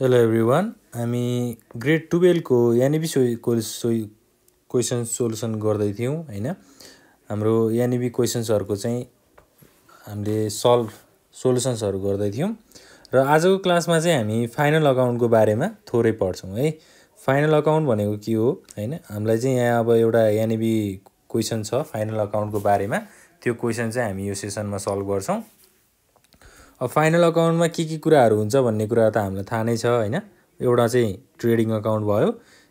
Hello everyone हामी grade टुवेल्भको यानिबी सो सो क्वेसन सोल्युसन गर्दै थियौँ होइन? हाम्रो यानिबी क्वेसन्सहरूको चाहिँ हामीले सल्भ सोल्युसन्सहरू गर्दै थियौँ। र आजको क्लासमा चाहिँ हामी फाइनल अकाउन्टको बारेमा थोरै पढ्छौँ है? फाइनल अकाउन्ट भनेको के हो होइन? हामीलाई चाहिँ यहाँ अब एउटा यानिबी क्वेसन छ फाइनल अकाउन्टको बारेमा। त्यो क्वेसन चाहिँ हामी यो सेसनमा सल्भ गर्छौँ। अब फाइनल अकाउन्टमा के के कुराहरू हुन्छ भन्ने कुरा त हामीलाई थाहा नै छ होइन? एउटा चाहिँ ट्रेडिङ अकाउन्ट भयो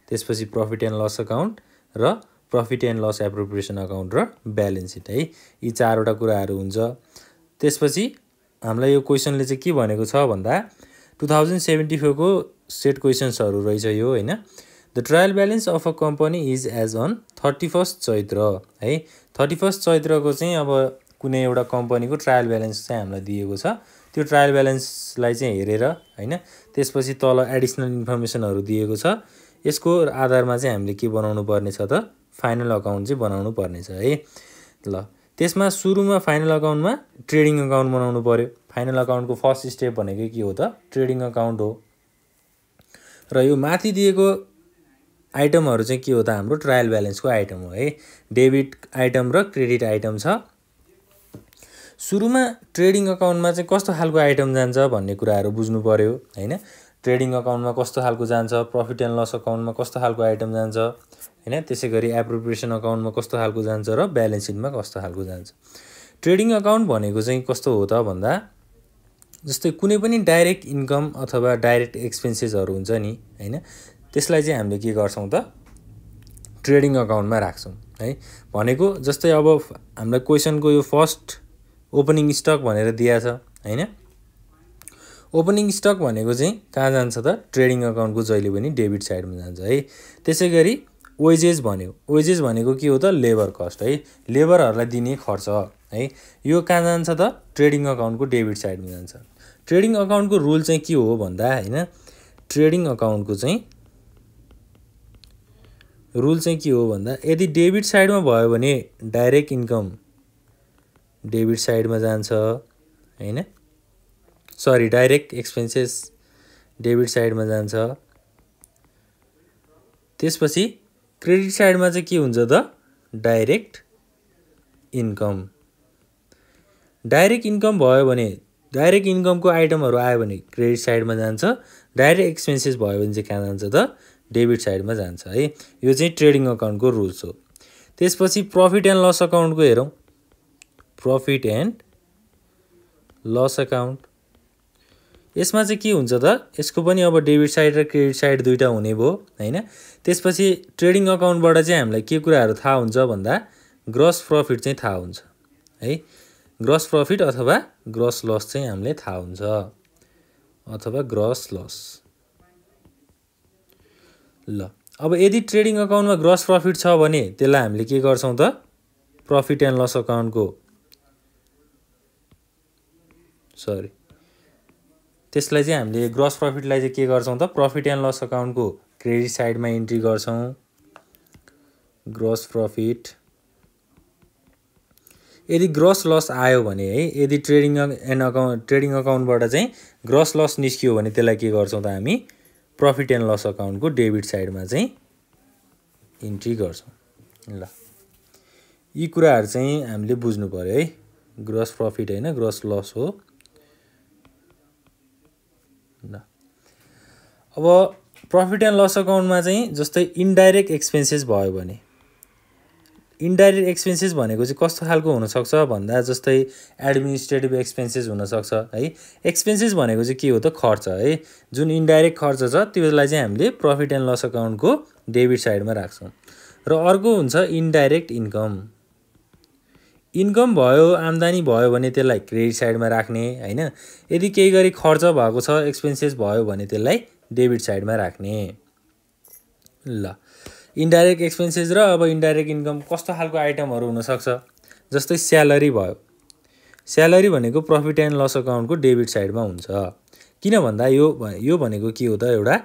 त्यसपछि प्रफिट एन्ड लस अकाउन्ट र profit and loss appropriation account र ब्यालेन्स सिट है? यी चारवटा कुराहरू हुन्छ। त्यसपछि हामीलाई यो क्वेसनले चाहिँ के भनेको छ भन्दा टु थाउजन्ड सेभेन्टी फोरको सेट क्वेसन्सहरू रहेछ यो होइन? The trial balance of a company is as on thirty first Chaitra है? थर्टी फर्स्ट चैत्रको चाहिँ अब कुनै एउटा कम्पनीको ट्रायल ब्यालेन्स चाहिँ हामीलाई दिएको छ। त्यो ट्रायल ब्यालेन्सलाई चाहिँ हेरेर होइन त्यसपछि तल एडिसनल इन्फर्मेसनहरू दिएको छ। यसको आधारमा चाहिँ हामीले के बनाउनु पर्ने छ त? फाइनल अकाउन्ट चाहिँ बनाउनु पर्नेछ है। ल त्यसमा सुरुमा फाइनल अकाउन्टमा ट्रेडिङ अकाउन्ट बनाउनु पऱ्यो फाइनल अकाउन्टको फर्स्ट स्टेप भनेको के हो त? ट्रेडिङ अकाउन्ट हो। र यो माथि दिएको आइटमहरू चाहिँ के हो त? हाम्रो ट्रायल ब्यालेन्सको आइटम हो है। डेबिट आइटम र क्रेडिट आइटम छ। सुरुमा ट्रेडिङ अकाउन्टमा चाहिँ कस्तो खालको आइटम जान्छ भन्ने कुराहरू बुझ्नु पऱ्यो होइन? ट्रेडिङ अकाउन्टमा कस्तो खालको जान्छ प्रफिट एन्ड लस अकाउन्टमा कस्तो खालको आइटम जान्छ होइन? त्यसै गरी एप्रोप्रिएसन अकाउन्टमा कस्तो खालको जान्छ र ब्यालेन्स सिटमा कस्तो खालको जान्छ। ट्रेडिङ अकाउन्ट भनेको चाहिँ कस्तो हो त भन्दा जस्तै कुनै पनि डाइरेक्ट इन्कम अथवा डाइरेक्ट एक्सपेन्सेसहरू हुन्छ नि होइन? त्यसलाई चाहिँ हामीले के गर्छौँ त? ट्रेडिङ अकाउन्टमा राख्छौँ है? भनेको जस्तै अब हामीलाई क्वेसनको यो फर्स्ट ओपनिङ स्टक भनेर दिएको छ होइन? ओपनिङ स्टक भनेको चाहिँ कहाँ जान्छ त? ट्रेडिङ अकाउन्टको जहिले पनि डेबिट साइडमा जान्छ है? त्यसै गरी वेजेस भन्यो। वेजेस भनेको के हो त? लेबर कस्ट है? लेबरहरूलाई दिने खर्च है? यो कहाँ जान्छ त? ट्रेडिङ अकाउन्टको डेबिट साइडमा जान्छ। ट्रेडिङ अकाउन्टको रुल चाहिँ के हो भन्दा होइन? ट्रेडिङ अकाउन्टको चाहिँ रुल चाहिँ के हो भन्दा यदि डेबिट साइडमा भयो भने डाइरेक्ट इन्कम डेबिट साइडमा जान्छ होइन? सरी डाइरेक्ट एक्सपेन्सेस डेबिट साइडमा जान्छ। त्यसपछि क्रेडिट साइडमा चाहिँ के हुन्छ त? डाइरेक्ट इन्कम डाइरेक्ट इन्कम भयो भने डाइरेक्ट इन्कमको आइटमहरू आयो भने क्रेडिट साइडमा जान्छ डाइरेक्ट एक्सपेन्सेस भयो भने चाहिँ कहाँ जान्छ त? डेबिट साइडमा जान्छ है? यो चाहिँ ट्रेडिङ अकाउन्टको रुल्स हो। त्यसपछि प्रफिट एन्ड लस अकाउन्टको हेरौँ। प्रफिट एन्ड लस अकाउन्ट यसमा चाहिँ के हुन्छ त? यसको पनि अब डेबिट साइड र क्रेडिट साइड दुइटा हुने भयो होइन? त्यसपछि ट्रेडिङ अकाउन्टबाट चाहिँ हामीलाई के कुराहरू थाहा हुन्छ भन्दा ग्रस प्रफिट चाहिँ थाहा हुन्छ है? ग्रस प्रफिट अथवा ग्रस लस चाहिँ हामीले थाहा हुन्छ अथवा ग्रस लस ल अब यदि ट्रेडिङ अकाउन्टमा ग्रस प्रफिट छ भने त्यसलाई हामीले के गर्छौँ त? प्रफिट एन्ड लस अकाउन्टको सरी। त्यसलाई चाहिँ हामीले ग्रस प्रफिटलाई चाहिँ के गर्छौँ त? प्रफिट एन्ड लस अकाउन्टको क्रेडिट साइडमा इन्ट्री गर्छौँ। ग्रस प्रफिट यदि ग्रस लस आयो भने है यदि ट्रेडिङ एन्ड अकाउन्ट ट्रेडिङ अकाउन्टबाट चाहिँ ग्रस लस निस्कियो भने त्यसलाई के गर्छौँ त हामी? प्रफिट एन्ड लस अकाउन्टको डेबिट साइडमा चाहिँ इन्ट्री गर्छौँ। ल। यी कुराहरू चाहिँ हामीले बुझ्नु पऱ्यो है। ग्रस प्रफिट होइन ग्रस लस हो। ल अब प्रफिट एन्ड लस अकाउन्टमा चाहिँ जस्तै इन्डाइरेक्ट एक्सपेन्सेस भयो भने। इन्डाइरेक्ट एक्सपेन्सेस भनेको चाहिँ कस्तो खालको हुनसक्छ भन्दा जस्तै एडमिनिस्ट्रेटिभ एक्सपेन्सेस हुनसक्छ है। एक्सपेन्सेस भनेको चाहिँ के हो त? खर्च है। जुन इन्डाइरेक्ट खर्च छ त्यसलाई चाहिँ हामीले प्रफिट एन्ड लस अकाउन्टको डेबिट साइडमा राख्छौँ। र अर्को हुन्छ इन्डाइरेक्ट इन्कम इन्कम भयो आम्दानी भयो भने त्यसलाई क्रेडिट साइडमा राख्ने होइन? यदि केही गरी खर्च भएको छ एक्सपेन्सेस भयो भने त्यसलाई डेबिट साइडमा राख्ने। ल इन्डाइरेक्ट एक्सपेन्सेस र अब इन्डाइरेक्ट इन्कम कस्तो खालको आइटमहरू हुनसक्छ? जस्तै स्यालेरी भयो। स्यालेरी भनेको प्रफिट एन्ड लस अकाउन्टको डेबिट साइडमा हुन्छ। किन भन्दा यो यो भनेको के हो त? एउटा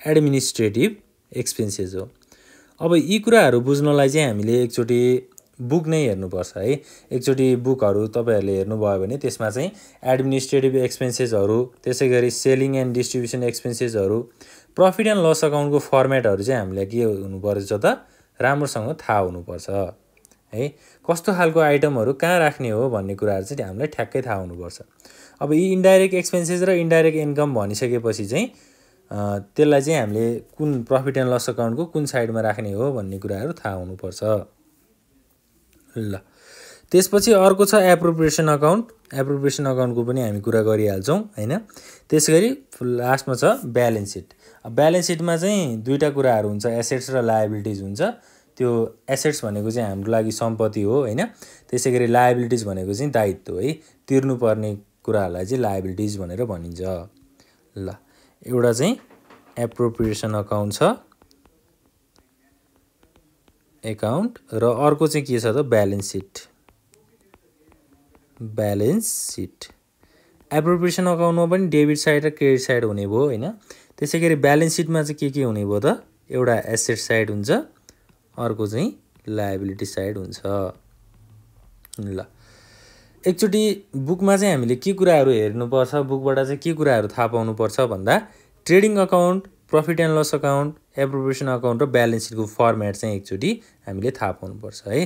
एडमिनिस्ट्रेटिभ एक्सपेन्सेस हो। अब यी कुराहरू बुझ्नलाई चाहिँ हामीले एकचोटि बुक नै हेर्नुपर्छ है। एकचोटि बुकहरू तपाईँहरूले हेर्नुभयो भने त्यसमा चाहिँ एडमिनिस्ट्रेटिभ एक्सपेन्सेसहरू त्यसै गरी सेलिङ एन्ड डिस्ट्रिब्युसन एक्सपेन्सेसहरू प्रफिट एन्ड लस अकाउन्टको फर्मेटहरू चाहिँ हामीलाई के हुनुपर्छ त? राम्रोसँग थाहा हुनुपर्छ है। कस्तो खालको आइटमहरू कहाँ राख्ने हो भन्ने कुराहरू चाहिँ हामीलाई ठ्याक्कै थाहा हुनुपर्छ। अब यी इन्डाइरेक्ट एक्सपेन्सेस र इन्डाइरेक्ट इन्कम भनिसकेपछि चाहिँ त्यसलाई चाहिँ हामीले कुन प्रफिट एन्ड लस अकाउन्टको कुन साइडमा राख्ने हो भन्ने कुराहरू थाहा हुनुपर्छ। ल। त्यसपछि अर्को छ एप्रोप्रिएसन अकाउन्ट एप्रोप्रिएसन अकाउन्टको पनि हामी कुरा गरिहाल्छौँ होइन? त्यसै गरी लास्टमा छ ब्यालेन्स सिट ब्यालेन्स सिटमा चाहिँ दुईवटा कुराहरू हुन्छ। एसेट्स र लायबिलिटिज हुन्छ। त्यो एसेट्स भनेको चाहिँ हाम्रो लागि सम्पत्ति हो होइन? त्यसै गरी लायबिलिटिज भनेको चाहिँ दायित्व है तिर्नुपर्ने कुराहरूलाई चाहिँ लायबिलिटिज भनेर भनिन्छ। ल एउटा चाहिँ एप्रोप्रिएसन अकाउन्ट छ। एकाउन्ट र अर्को चाहिँ के छ त? Balance sheet balance sheet appropriation अकाउन्टमा पनि डेबिट साइड र क्रेडिट साइड हुने भयो होइन? त्यसै गरी ब्यालेन्स सिटमा चाहिँ के के हुने भयो त? एउटा एसेट साइड हुन्छ अर्को चाहिँ लाइबिलिटी साइड हुन्छ। ल। एकचोटि बुकमा चाहिँ हामीले के कुराहरू हेर्नुपर्छ? बुकबाट चाहिँ के कुराहरू थाहा पाउनुपर्छ भन्दा trading account profit and loss account appropriation account र ब्यालेन्स सिटको फर्मेट चाहिँ एकचोटि हामीले थाहा पाउनुपर्छ है।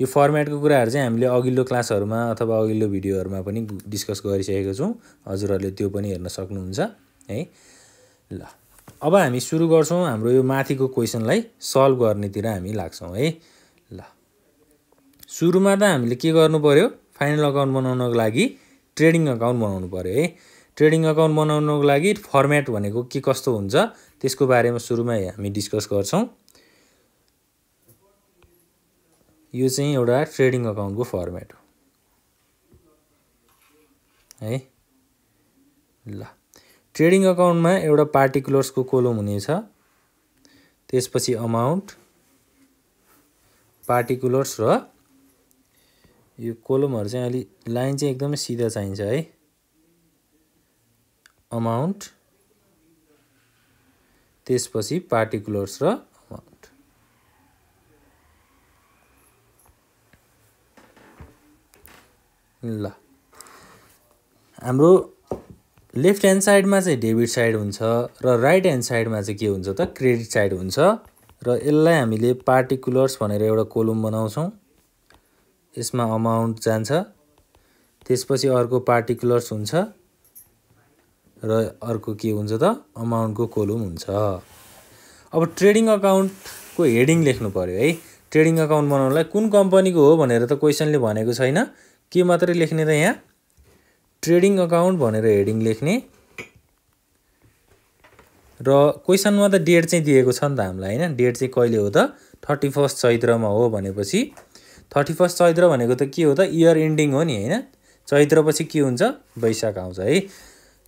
यो फर्मेटको कुराहरू चाहिँ हामीले अघिल्लो क्लासहरूमा अथवा अघिल्लो भिडियोहरूमा पनि डिस्कस गरिसकेको छौँ। हजुरहरूले त्यो पनि हेर्न सक्नुहुन्छ है। ल अब हामी सुरु गर्छौँ हाम्रो यो माथिको क्वेसनलाई सल्भ गर्नेतिर हामी लाग्छौँ है। ल सुरुमा त हामीले के गर्नु पऱ्यो फाइनल अकाउन्ट बनाउनको लागि ट्रेडिङ अकाउन्ट बनाउनु पऱ्यो है। ट्रेडिङ अकाउन्ट बनाउनको लागि फर्मेट भनेको के कस्तो हुन्छ? त्यसको बारेमा सुरुमा हामी डिस्कस गर्छौँ। यो चाहिँ एउटा ट्रेडिङ अकाउन्टको फर्मेट हो। है? ल। ट्रेडिङ अकाउन्टमा एउटा पार्टिकुलर्सको कोलम हुनेछ। त्यसपछि अमाउन्ट पार्टिकुलर्स र यो कोलमहरू चाहिँ अलि लाइन चाहिँ एकदमै सिधा चाहिन्छ है। अमाउन्ट त्यसपछि पार्टिकुलर्स र अमाउन्ट। ल। हाम्रो लेफ्ट ह्यान्ड साइडमा चाहिँ डेबिट साइड हुन्छ र राइट ह्यान्ड साइडमा चाहिँ के हुन्छ त? क्रेडिट साइड हुन्छ र यसलाई हामीले पार्टिकुलर्स भनेर एउटा कोलम बनाउँछौँ। यसमा अमाउन्ट जान्छ। त्यसपछि अर्को पार्टिकुलर्स हुन्छ। र अर्को के हुन्छ त? अमाउन्टको कोलम हुन्छ। अब ट्रेडिङ अकाउन्टको हेडिङ लेख्नु पऱ्यो है। ट्रेडिङ अकाउन्ट बनाउनलाई कुन कम्पनीको हो भनेर त क्वेसनले भनेको छैन। के मात्रै लेख्ने त यहाँ? ट्रेडिङ अकाउन्ट भनेर हेडिङ लेख्ने। र क्वेसनमा त डेट चाहिँ दिएको छ नि त हामीलाई होइन? डेट चाहिँ कहिले हो त? थर्टी फर्स्ट चैत्रमा हो भनेपछि। थर्टी फर्स्ट चैत्र भनेको त के हो त? इयर इन्डिङ हो नि होइन? चैत्रपछि के हुन्छ? वैशाख आउँछ है।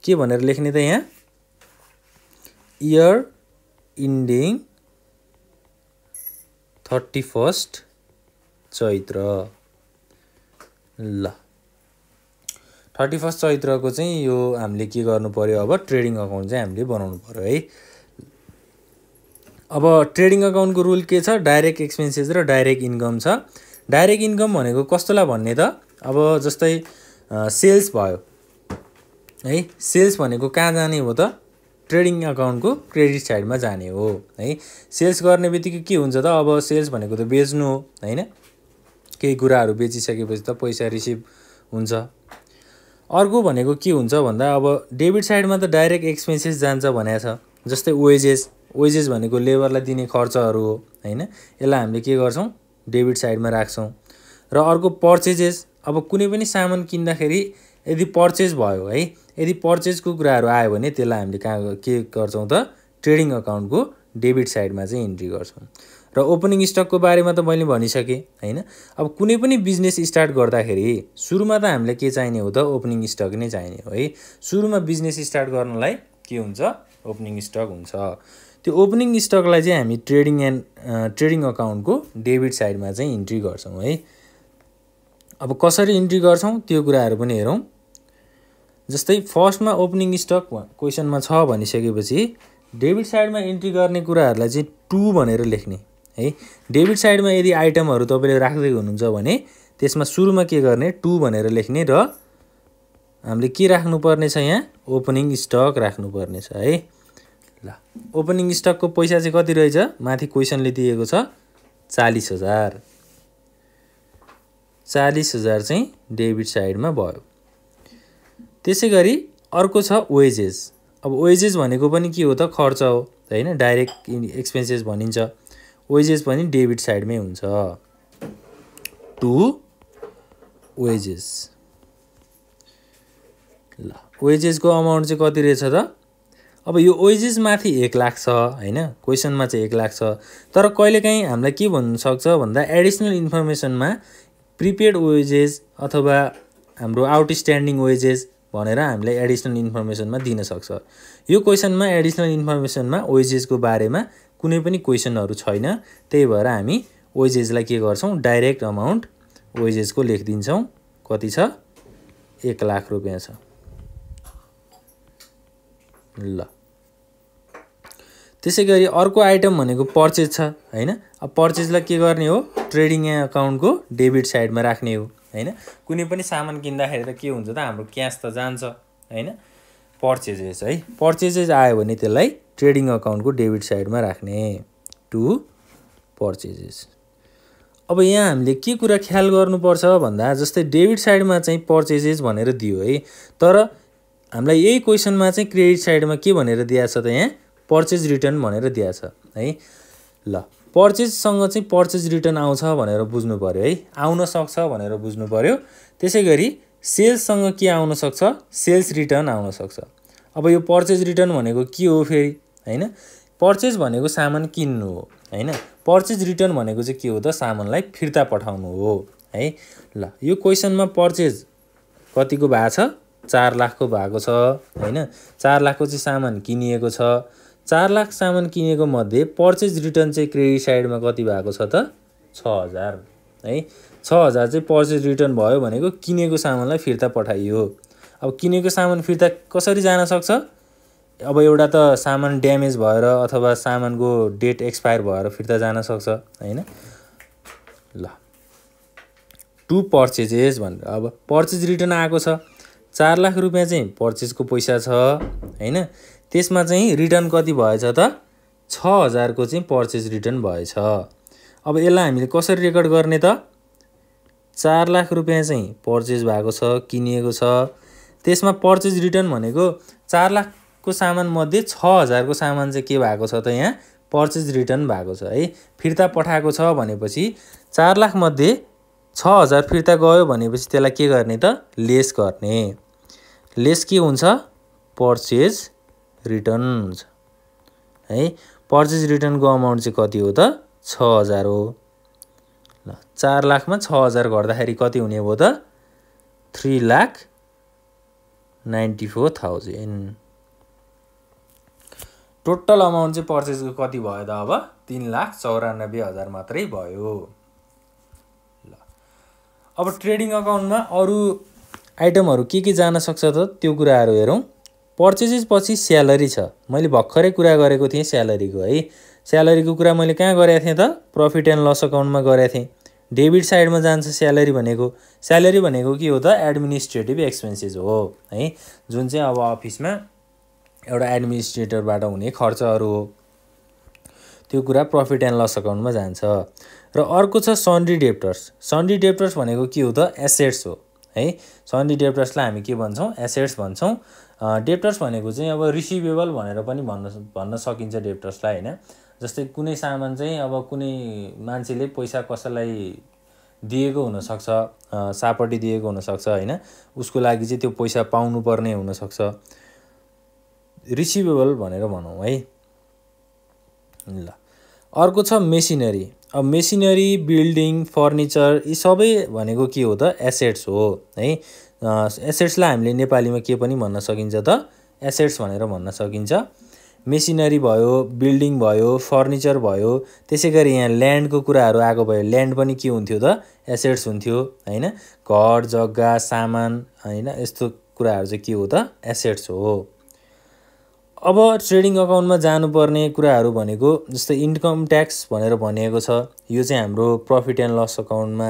के भनेर लेख्ने त यहाँ? Year ending thirty first Chaitra. ल। थर्टी फर्स्ट चैत्रको चाहिँ यो हामीले के गर्नु पऱ्यो अब ट्रेडिङ अकाउन्ट चाहिँ हामीले बनाउनु पऱ्यो है। अब ट्रेडिङ अकाउन्टको रुल के छ? डाइरेक्ट एक्सपेन्सेस र डाइरेक्ट इन्कम छ। डाइरेक्ट इन्कम भनेको कस्तोलाई भन्ने त? अब जस्तै सेल्स भयो। है? सेल्स भनेको कहाँ जाने हो त? ट्रेडिङ अकाउन्टको क्रेडिट साइडमा जाने हो है? सेल्स गर्ने बित्तिकै के हुन्छ त? अब सेल्स भनेको त बेच्नु हो होइन? केही कुराहरू बेचिसकेपछि त पैसा रिसिभ हुन्छ। अर्को भनेको के हुन्छ भन्दा अब डेबिट साइडमा त डाइरेक्ट एक्सपेन्सेस जान्छ भनेको छ। जस्तै वेजेस वेजेस भनेको लेबरलाई दिने खर्चहरू हो होइन? यसलाई हामीले के गर्छौँ? डेबिट साइडमा राख्छौँ। र अर्को पर्चेजेस अब कुनै पनि सामान किन्दाखेरि यदि पर्चेज भयो है यदि पर्चेजको कुराहरू आयो भने त्यसलाई हामीले कहाँ के गर्छौँ त? ट्रेडिङ अकाउन्टको डेबिट साइडमा चाहिँ इन्ट्री गर्छौँ। र ओपनिङ स्टकको बारेमा त मैले भनिसकेँ होइन? अब कुनै पनि बिजनेस स्टार्ट गर्दाखेरि सुरुमा त हामीलाई के चाहिने हो त? ओपनिङ स्टक नै चाहिने हो है? सुरुमा बिजनेस स्टार्ट गर्नलाई के हुन्छ? ओपनिङ स्टक हुन्छ। त्यो ओपनिङ स्टकलाई चाहिँ हामी ट्रेडिङ एन्ड ट्रेडिङ अकाउन्टको डेबिट साइडमा चाहिँ इन्ट्री गर्छौँ है? अब कसरी इन्ट्री गर्छौँ त्यो कुराहरू पनि हेरौँ। जस्तै फर्स्टमा ओपनिङ स्टक क्वेसनमा छ भनिसकेपछि डेबिट साइडमा इन्ट्री गर्ने कुराहरूलाई चाहिँ टु भनेर लेख्ने। है डेबिट साइडमा यदि आइटमहरू तपाईँले राख्दै हुनुहुन्छ भने त्यसमा सुरुमा के गर्ने? टु भनेर लेख्ने र हामीले के राख्नुपर्ने छ यहाँ? ओपनिङ स्टक राख्नुपर्ने छ है। ल ओपनिङ स्टकको पैसा चाहिँ कति रहेछ? माथि क्वेसनले दिएको छ चालिस हजार। चालिस हजार चाहिँ डेबिट साइडमा भयो। त्यसै गरी अर्को छ वेजेस अब वेजेस भनेको पनि के हो त? खर्च हो होइन? डाइरेक्ट एक्सपेन्सेस भनिन्छ। वेजेस पनि डेबिट साइडमै हुन्छ। टु वेजेस ल वेजेसको अमाउन्ट चाहिँ कति रहेछ त? अब यो वेजेस माथि एक लाख छ होइन? क्वेसनमा चाहिँ एक लाख छ। तर कहिलेकाहीँ हामीलाई के भन्नु सक्छ भन्दा एडिसनल इन्फर्मेसनमा प्रिपेड वेजेस अथवा हाम्रो आउटस्ट्यान्डिङ वेजेस भनेर हामीलाई एडिसनल इन्फर्मेसनमा दिन सक्छ। यो क्वेसनमा एडिसनल इन्फर्मेसनमा वेजेसको बारेमा कुनै पनि क्वेसनहरू छैन। त्यही भएर हामी वेजेसलाई के गर्छौँ? डाइरेक्ट अमाउन्ट वेजेसको लेखिदिन्छौँ। कति छ? एक लाख रुपियाँ छ। ल। त्यसै गरी अर्को आइटम भनेको पर्चेज छ होइन? अब पर्चेजलाई के गर्ने हो? ट्रेडिङ एकाउन्टको डेबिट साइडमा राख्ने हो होइन? कुनै पनि सामान किन्दाखेरि त के हुन्छ त? हाम्रो क्यास त जान्छ होइन? पर्चेजेस है? पर्चेजेस आयो भने त्यसलाई ट्रेडिङ अकाउन्टको डेबिट साइडमा राख्ने टु पर्चेजेस अब यहाँ हामीले के कुरा ख्याल गर्नुपर्छ भन्दा जस्तै डेबिट साइडमा चाहिँ पर्चेजेस भनेर दियो है? तर हामीलाई यही क्वेसनमा चाहिँ क्रेडिट साइडमा के भनेर दिएको छ त यहाँ? पर्चेज रिटर्न भनेर दिएको छ है? ल। पर्चेजसँग चाहिँ पर्चेज रिटर्न आउँछ भनेर बुझ्नु पऱ्यो है? आउन सक्छ भनेर बुझ्नु पऱ्यो त्यसै गरी सेल्ससँग के आउन सक्छ? सेल्स रिटर्न आउन सक्छ। अब यो पर्चेज रिटर्न भनेको के हो फेरि? होइन? पर्चेज भनेको सामान किन्नु हो होइन? पर्चेज रिटर्न भनेको चाहिँ के हो त? सामानलाई फिर्ता पठाउनु हो है? ल यो क्वेसनमा पर्चेज कतिको भएको छ? चार लाखको भएको छ होइन? चार लाखको चाहिँ सामान किनिएको छ। चार लाख सामान किनेको मध्ये पर्चेज रिटर्न चाहिँ क्रेडिट साइडमा कति भएको छ त? छ हजार है? छ हजार चाहिँ पर्चेज रिटर्न भयो भनेको किनेको सामानलाई फिर्ता पठाइयो। अब किनेको सामान फिर्ता कसरी जान सक्छ? अब एउटा त सामान ड्यामेज भएर अथवा सामानको डेट एक्सपायर भएर फिर्ता जान सक्छ होइन? ल। टु पर्चेजेस भनेर। अब पर्चेज रिटर्न आएको छ। चार लाख रुपियाँ चाहिँ पर्चेजको पैसा छ होइन? त्यसमा चाहिँ रिटर्न कति भएछ त? छ हजारको चाहिँ पर्चेज रिटर्न भएछ। अब यसलाई हामीले कसरी रेकर्ड गर्ने त? चार लाख रुपियाँ चाहिँ पर्चेज भएको छ किनिएको छ। त्यसमा पर्चेज रिटर्न भनेको चार लाखको सामानमध्ये छ हजारको सामान चाहिँ के भएको छ त यहाँ? पर्चेज रिटर्न भएको छ है? फिर्ता पठाएको छ भनेपछि चार लाखमध्ये छ हजार फिर्ता गयो भनेपछि त्यसलाई के गर्ने त? लेस गर्ने। लेस के हुन्छ? पर्चेज रिटर्न हुन्छ। है पर्चेज रिटर्नको अमाउन्ट चाहिँ कति हो त? छ हजार हो। ल चार लाखमा छ हजार गर्दाखेरि कति हुने भयो त? Three lakh ninety four thousand. Total amount चाहिँ पर्चेजको कति भयो त अब? तिन लाख चौरानब्बे हजार मात्रै भयो। ल अब ट्रेडिङ अकाउन्टमा अरू आइटमहरू के के जान सक्छ त? त्यो कुराहरू हेरौँ। पर्चेजेस पछि स्यालेरी छ। मैले भर्खरै कुरा गरेको थिएँ स्यालेरीको है। स्यालेरीको कुरा मैले कहाँ गरेको थिएँ त? प्रफिट एन्ड लस अकाउन्टमा गरेको थिएँ। डेबिट साइडमा जान्छ स्यालेरी भनेको। स्यालेरी भनेको के हो त? एडमिनिस्ट्रेटिभ एक्सपेन्सेस हो है। जुन चाहिँ अब अफिसमा एउटा एडमिनिस्ट्रेटरबाट हुने खर्चहरू हो। त्यो कुरा प्रफिट एन्ड लस अकाउन्टमा जान्छ। र अर्को छ सन्डी डेप्टर्स सन्डी डेप्टर्स भनेको के हो त? एसेट्स हो। है। सन्डी डेप्टर्सलाई हामी के भन्छौँ? एसेट्स भन्छौँ। डेप्टर्स भनेको चाहिँ अब रिसिभेबल भनेर पनि भन्न भन्न सकिन्छ डेप्टर्सलाई होइन? जस्तै कुनै सामान चाहिँ अब कुनै मान्छेले पैसा कसैलाई दिएको हुनसक्छ सापट्टि दिएको हुनसक्छ होइन? उसको लागि चाहिँ त्यो पैसा पाउनुपर्ने हुनसक्छ। रिसिभेबल भनेर भनौँ है। ल। अर्को छ मेसिनरी अब मेसिनरी बिल्डिङ फर्निचर यी सबै भनेको के हो त? एसेट्स हो है? एसेट्सलाई हामीले नेपालीमा के पनि भन्न सकिन्छ त? एसेट्स भनेर भन्न सकिन्छ। मेसिनरी भयो बिल्डिङ भयो फर्निचर भयो त्यसै गरी यहाँ ल्यान्डको कुराहरू आएको भयो ल्यान्ड पनि के हुन्थ्यो त? एसेट्स हुन्थ्यो होइन? घर जग्गा सामान होइन? यस्तो कुराहरू चाहिँ के हो त? एसेट्स हो। अब ट्रेडिङ अकाउन्टमा जानुपर्ने कुराहरू भनेको जस्तै इन्कम ट्याक्स भनेर भनिएको छ यो चाहिँ हाम्रो प्रफिट एन्ड लस अकाउन्टमा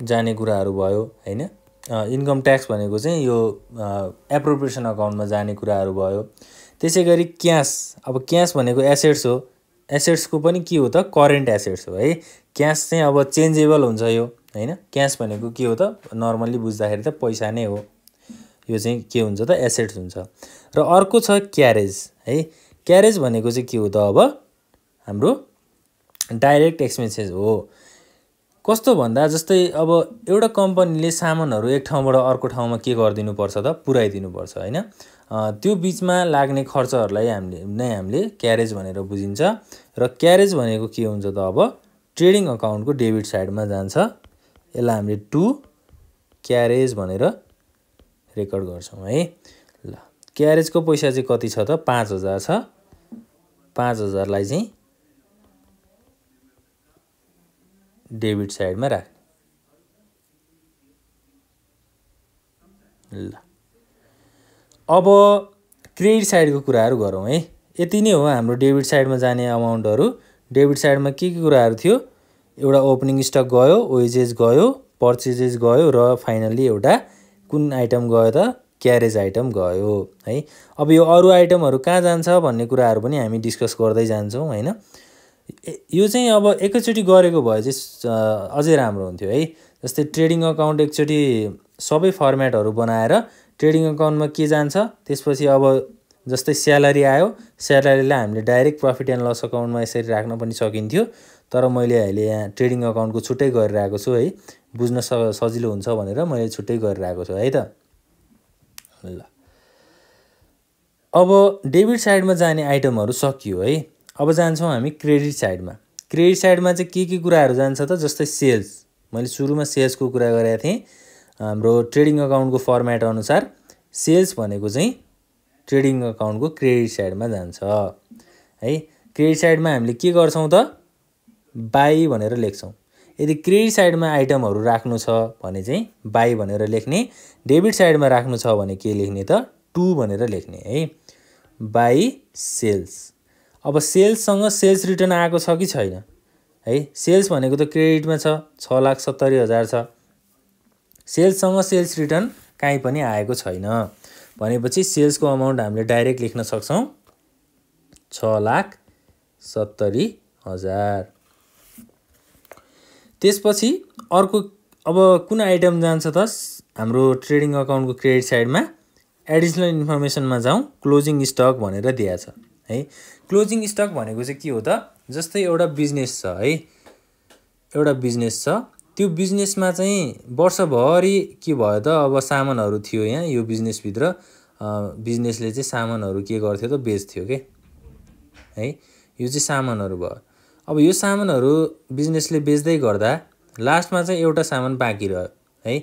जाने कुराहरू भयो होइन? इन्कम ट्याक्स भनेको चाहिँ यो एप्रोप्रिएसन अकाउन्टमा जाने कुराहरू भयो। त्यसै गरी क्यास अब क्यास भनेको एसेट्स हो। एसेट्सको पनि के हो त? करेन्ट एसेट्स हो है? क्यास चाहिँ अब चेन्जेबल हुन्छ यो होइन? क्यास भनेको के हो त? नर्मल्ली बुझ्दाखेरि त पैसा नै हो। यो चाहिँ के हुन्छ त? एसेट्स हुन्छ। र अर्को छ क्यारेज है? क्यारेज भनेको चाहिँ के हो त अब? हाम्रो डाइरेक्ट एक्सपेन्सेस हो। कस्तो भन्दा जस्तै अब एउटा कम्पनीले सामानहरू एक ठाउँबाट अर्को ठाउँमा के गरिदिनु पर्छ त? पुऱ्याइदिनुपर्छ होइन? त्यो बिचमा लाग्ने खर्चहरूलाई हामीले नै हामीले क्यारेज भनेर बुझिन्छ। र क्यारेज भनेको के हुन्छ त अब? ट्रेडिङ अकाउन्टको डेबिट साइडमा जान्छ। यसलाई हामीले टु क्यारेज भनेर रेकर्ड गर्छौँ है। ल क्यारेजको पैसा चाहिँ कति छ त? पाँच हजार छ। पाँच हजारलाई चाहिँ डेबिट साइडमा राख्ने ल अब क्रेडिट साइडको कुराहरू गरौँ है। यति नै हो हाम्रो डेबिट साइडमा जाने अमाउन्टहरू। डेबिट साइडमा के के कुराहरू थियो? एउटा ओपनिङ स्टक गयो वेजेस गयो पर्चेजेस गयो र फाइनल्ली एउटा कुन आइटम गयो त? क्यारेज आइटम गयो है? अब यो अरू आइटमहरू कहाँ जान्छ भन्ने कुराहरू पनि हामी डिस्कस गर्दै जान्छौँ होइन? यो चाहिँ अब एकैचोटि गरेको भए चाहिँ अझै राम्रो हुन्थ्यो है? जस्तै ट्रेडिङ अकाउन्ट एकचोटि सबै फर्मेटहरू बनाएर ट्रेडिङ अकाउन्टमा के जान्छ? त्यसपछि अब जस्तै स्यालेरी आयो स्यालेरीलाई हामीले डाइरेक्ट प्रफिट एन्ड लस अकाउन्टमा यसरी राख्न पनि सकिन्थ्यो। तर मैले अहिले यहाँ ट्रेडिङ अकाउन्टको छुट्टै गरिरहेको छु है? बुझ्न स सजिलो हुन्छ भनेर मैले छुट्टै गरिरहेको छु है त? ल अब डेबिट साइडमा जाने आइटमहरू सकियो है? अब जान्छौँ हामी क्रेडिट साइडमा। क्रेडिट साइडमा चाहिँ के के कुराहरू जान्छ त? जस्तै सेल्स। मैले सुरुमा सेल्सको कुरा गरेको थिएँ। हाम्रो ट्रेडिङ अकाउन्टको फर्मेट अनुसार सेल्स भनेको चाहिँ ट्रेडिङ अकाउन्टको क्रेडिट साइडमा जान्छ। है? क्रेडिट साइडमा हामीले के गर्छौँ त? बाई भनेर लेख्छौँ। यदि क्रेडिट साइडमा आइटमहरू राख्नु छ भने चाहिँ बाई भनेर लेख्ने डेबिट साइडमा राख्नु छ भने के लेख्ने त? टु भनेर लेख्ने है। By sales. अब सेल्ससँग सेल्स रिटर्न आएको छ कि छैन? है सेल्स भनेको त क्रेडिटमा छ छ लाख सत्तरी हजार छ। सेल्ससँग सेल्स रिटर्न काहीँ पनि आएको छैन। भनेपछि सेल्सको अमाउन्ट हामीले डाइरेक्ट लेख्न सक्छौँ। छ लाख सत्तरी हजार। त्यसपछि अर्को अब कुन आइटम जान्छ त? हाम्रो ट्रेडिङ अकाउन्टको क्रेडिट साइडमा एडिसनल इन्फर्मेसनमा जाउँ क्लोजिङ स्टक भनेर दिएको छ है? क्लोजिङ स्टक भनेको चाहिँ के हो त? जस्तै एउटा बिजनेस छ है? एउटा बिजनेस छ। त्यो बिजनेसमा चाहिँ वर्षभरि के भयो त? अब सामानहरू थियो यहाँ यो बिजनेसभित्र बिजनेसले चाहिँ सामानहरू के गर्थ्यो त? बेच्थ्यो के? है? यो चाहिँ सामानहरू भयो। अब यो सामानहरू बिजनेसले बेच्दै गर्दा लास्टमा चाहिँ एउटा सामान बाँकी रह्यो है?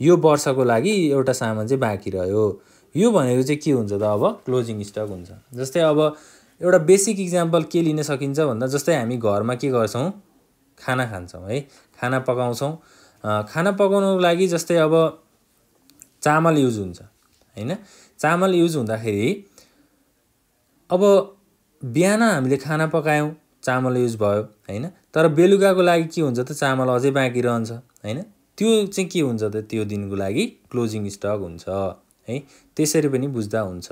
यो वर्षको लागि एउटा सामान चाहिँ बाँकी रह्यो। यो भनेको चाहिँ के हुन्छ त अब? क्लोजिङ स्टक हुन्छ। जस्तै अब एउटा बेसिक इक्जाम्पल के लिन सकिन्छ भन्दा जस्तै हामी घरमा के गर्छौँ? खाना खान्छौँ है? खाना पकाउँछौँ। खाना पकाउनको लागि जस्तै अब चामल युज हुन्छ होइन? चामल युज हुँदाखेरि अब बिहान हामीले खाना पकायौँ। चामल युज भयो होइन? तर बेलुकाको लागि के हुन्छ त? चामल अझै बाँकी रहन्छ होइन? त्यो चाहिँ के हुन्छ त? त्यो दिनको लागि क्लोजिङ स्टक हुन्छ है? त्यसरी पनि बुझ्दा हुन्छ।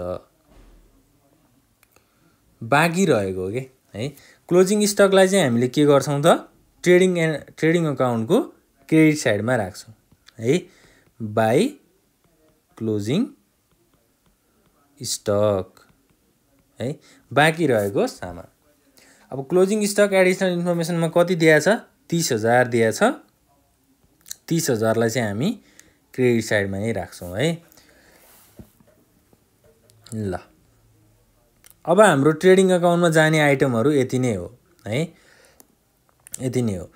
बाँकी रहेको के है? क्लोजिङ स्टकलाई चाहिँ हामीले के गर्छौँ त? ट्रेडिङ एन्ड ट्रेडिङ अकाउन्टको क्रेडिट साइडमा राख्छौँ है? बाई क्लोजिङ स्टक है? बाँकी रहेको सामान। अब क्लोजिङ स्टक एडिसनल इन्फर्मेसनमा कति दिएको छ? तिस हजार दिएको छ। तिस हजारलाई चाहिँ हामी क्रेडिट साइडमा नै राख्छौँ है। ल। अब हाम्रो ट्रेडिङ अकाउन्टमा जाने आइटमहरू यति नै हो है। यति नै हो।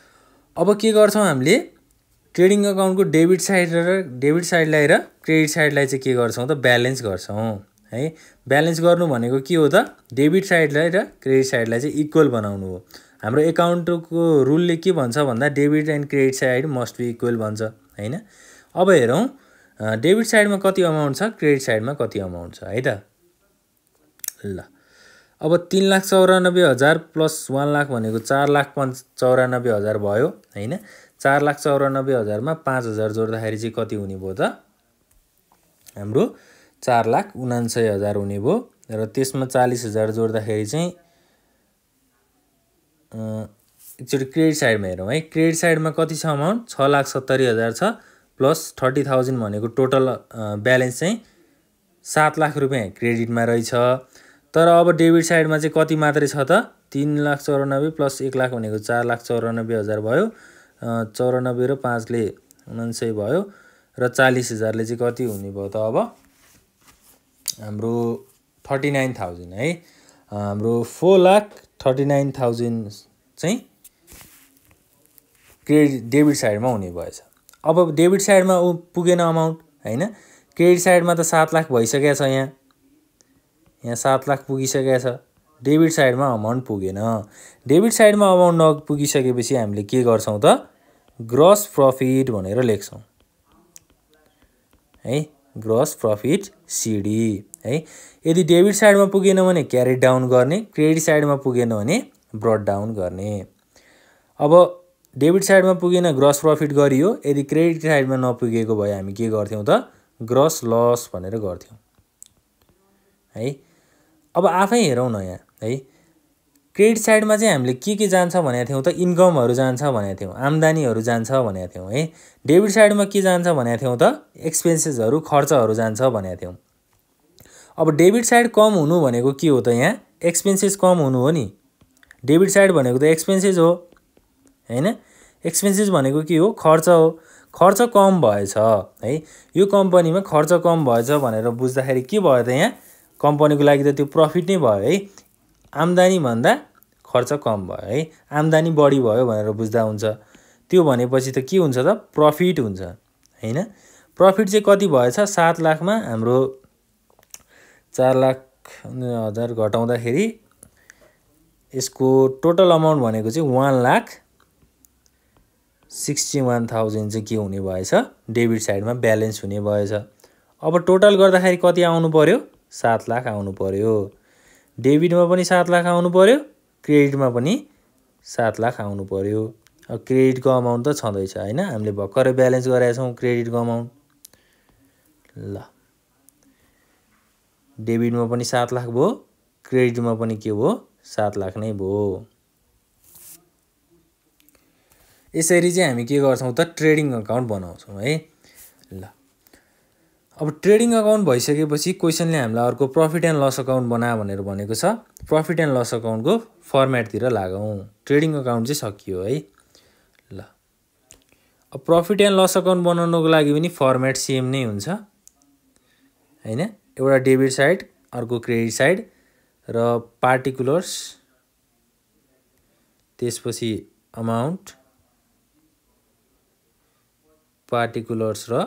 अब के गर्छौँ हामीले? ट्रेडिङ अकाउन्टको डेबिट साइड र डेबिट साइडलाई र क्रेडिट साइडलाई चाहिँ के गर्छौँ त? ब्यालेन्स गर्छौँ। है? ब्यालेन्स गर्नु भनेको के हो त? डेबिट साइडलाई र क्रेडिट साइडलाई चाहिँ इक्वल बनाउनु हो। हाम्रो एकाउन्टको रुलले के भन्छ भन्दा debit and credit side must be equal भन्छ होइन? अब हेरौँ डेबिट साइडमा कति अमाउन्ट छ? क्रेडिट साइडमा कति अमाउन्ट छ है त? ल अब तिन लाख चौरानब्बे हजार प्लस वान लाख भनेको चार लाख पन्च चौरानब्बे हजार भयो होइन? चार लाख चौरानब्बे हजारमा पाँच हजार जोड्दाखेरि चाहिँ कति हुने भयो त? हाम्रो चार लाख उनान्सय हजार हुने भयो र त्यसमा चालिस हजार जोड्दाखेरि चाहिँ एकचोटि क्रेडिट साइडमा हेरौँ है। क्रेडिट साइडमा कति छ अमाउन्ट छ लाख सत्तरी हजार छ प्लस थर्टी थाउजन्ड भनेको टोटल ब्यालेन्स चाहिँ सात लाख रुपियाँ क्रेडिटमा रहेछ। तर अब डेबिट साइडमा चाहिँ कति मात्रै छ त? तिन लाख चौरानब्बे प्लस एक लाख भनेको चार लाख चौरानब्बे हजार भयो। चौरानब्बे र पाँचले उनान्सय भयो र चालिस हजारले चाहिँ कति हुने भयो त अब? हाम्रो थर्टी नाइन थाउजन्ड है? हाम्रो four lakh thirty nine thousand चाहिँ क्रेडिट डेबिट साइडमा हुने भएछ। अब डेबिट साइडमा ऊ पुगेन अमाउन्ट होइन? क्रेडिट साइडमा त सात लाख भइसकेको छ यहाँ। यहाँ सात लाख पुगिसकेको छ। डेबिट साइडमा अमाउन्ट पुगेन। डेबिट साइडमा अमाउन्ट नपुगिसकेपछि हामीले के गर्छौँ त? ग्रस प्रफिट भनेर लेख्छौँ। है? ग्रस प्रफिट सिडी है? यदि डेबिट साइडमा पुगेन भने क्यारी डाउन गर्ने क्रेडिट साइडमा पुगेन भने ब्रड डाउन गर्ने। अब डेबिट साइडमा पुगेन ग्रस प्रफिट गरियो यदि क्रेडिट साइडमा नपुगेको भए हामी के गर्थ्यौँ त? ग्रस लस भनेर गर्थ्यौँ। है? अब आफै हेरौँ न यहाँ है? क्रेडिट साइडमा चाहिँ हामीले के के जान्छ भनेको थियौँ त इन्कमहरू जान्छ भनेको थियौँ आम्दानीहरू जान्छ भनेको थियौँ है। डेबिट साइडमा के जान्छ भनेको थियौँ त एक्सपेन्सेसहरू खर्चहरू जान्छ भनेको थियौँ। अब डेबिट साइड कम हुनु भनेको के हो त यहाँ? एक्सपेन्सेस कम हुनु हो नि। डेबिट साइड भनेको त एक्सपेन्सेस हो होइन? एक्सपेन्सेस भनेको के हो? खर्च हो। खर्च कम भएछ है। यो कम्पनीमा खर्च कम भएछ भनेर बुझ्दाखेरि के भयो त यहाँ? कम्पनीको लागि त त्यो प्रफिट नै भयो है। आम्दानीभन्दा खर्च कम भयो है? आम्दानी बढी भयो भनेर बुझ्दा हुन्छ। त्यो भनेपछि त के हुन्छ त? प्रफिट हुन्छ होइन? प्रफिट चाहिँ कति भएछ? सात लाखमा हाम्रो चार लाख हजार घटाउँदाखेरि यसको टोटल अमाउन्ट भनेको चाहिँ one lakh sixty one thousand चाहिँ के हुने भएछ? डेबिट साइडमा ब्यालेन्स हुने भएछ। अब टोटल गर्दाखेरि कति आउनु पऱ्यो सात लाख आउनु पऱ्यो डेबिटमा पनि सात लाख आउनु पऱ्यो क्रेडिटमा पनि सात लाख आउनु पऱ्यो अब क्रेडिटको अमाउन्ट त छँदैछ होइन? हामीले भर्खरै ब्यालेन्स गरेका छौँ क्रेडिटको अमाउन्ट ल। डेबिटमा पनि सात लाख भयो क्रेडिटमा पनि के भयो? सात लाख नै भयो। यसरी चाहिँ हामी के गर्छौँ त? ट्रेडिङ अकाउन्ट बनाउँछौँ है? अब ट्रेडिङ अकाउन्ट भइसकेपछि क्वेसनले हामीलाई अर्को प्रफिट एन्ड लस अकाउन्ट बना भनेर भनेको छ। प्रफिट एन्ड लस अकाउन्टको फर्मेटतिर लागौँ ट्रेडिङ अकाउन्ट चाहिँ सकियो है। ल। अब प्रफिट एन्ड लस अकाउन्ट बनाउनुको लागि पनि फर्मेट सेम नै हुन्छ। होइन? एउटा डेबिट साइड अर्को क्रेडिट साइड र पार्टिकुलर्स त्यसपछि अमाउन्ट पार्टिकुलर्स र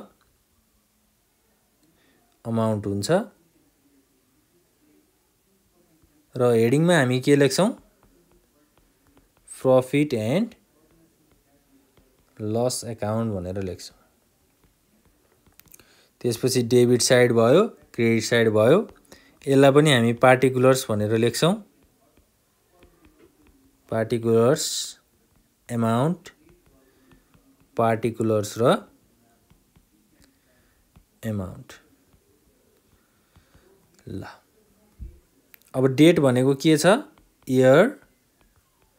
अमाउन्ट हुन्छ। र हेडिङमा हामी के लेख्छौँ? प्रफिट एन्ड लस एकाउन्ट भनेर लेख्छौँ। त्यसपछि डेबिट साइड भयो क्रेडिट साइड भयो। यसलाई पनि हामी पार्टिकुलर्स भनेर लेख्छौँ। पार्टिकुलर्स एमाउन्ट पार्टिकुलर्स र एमाउन्ट ल। अब डेट भनेको के छ? इयर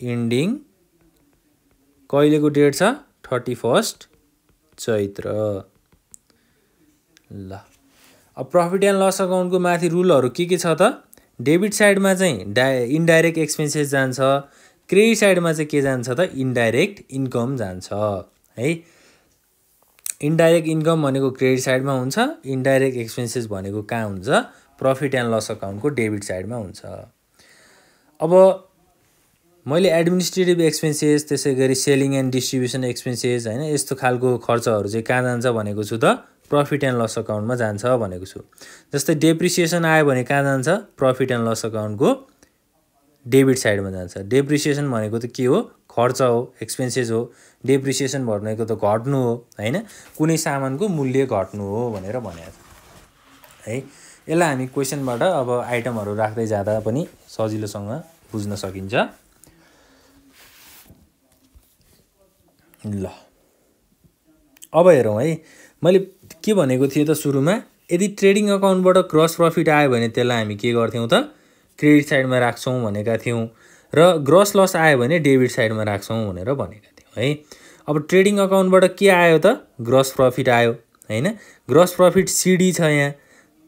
इन्डिङ कहिलेको डेट छ? Thirty first Chaitra. ल। अब प्रफिट एन्ड लस अकाउन्टको माथि रुलहरू के के छ त? डेबिट साइडमा चाहिँ डा इन्डाइरेक्ट एक्सपेन्सेस जान्छ। क्रेडिट साइडमा चाहिँ के जान्छ त? इन्डाइरेक्ट इन्कम जान्छ। है? इन्डाइरेक्ट इन्कम भनेको क्रेडिट साइडमा हुन्छ। इन्डाइरेक्ट एक्सपेन्सेस भनेको कहाँ हुन्छ? प्रफिट एन्ड लस अकाउन्टको डेबिट साइडमा हुन्छ। अब मैले एडमिनिस्ट्रेटिभ एक्सपेन्सेस त्यसै गरी सेलिङ एन्ड डिस्ट्रिब्युसन एक्सपेन्सेस होइन यस्तो खालको खर्चहरू चाहिँ कहाँ जान्छ भनेको छु त प्रफिट एन्ड लस अकाउन्टमा जान्छ भनेको छु। जस्तै डेप्रिसिएसन आयो भने कहाँ जान्छ? प्रफिट एन्ड लस अकाउन्टको डेबिट साइडमा जान्छ। डेप्रिसिएसन भनेको त के हो? खर्च हो एक्सपेन्सेस हो। डेप्रिसिएसन भनेको त घट्नु हो होइन? कुनै सामानको मूल्य घट्नु हो भनेर भनेको है? यसलाई हामी क्वेसनबाट अब आइटमहरू राख्दै जाँदा पनि सजिलोसँग बुझ्न सकिन्छ। ल। अब हेरौँ है मैले के भनेको थिएँ त सुरुमा? यदि ट्रेडिङ अकाउन्टबाट क्रस प्रफिट आयो भने त्यसलाई हामी के गर्थ्यौँ त? क्रेडिट साइडमा राख्छौँ भनेका थियौँ र ग्रस लस आयो भने डेबिट साइडमा राख्छौँ भनेर भनेका थियौँ है। अब ट्रेडिङ अकाउन्टबाट के आयो त? ग्रस प्रफिट आयो होइन? ग्रस प्रफिट सिडी छ यहाँ।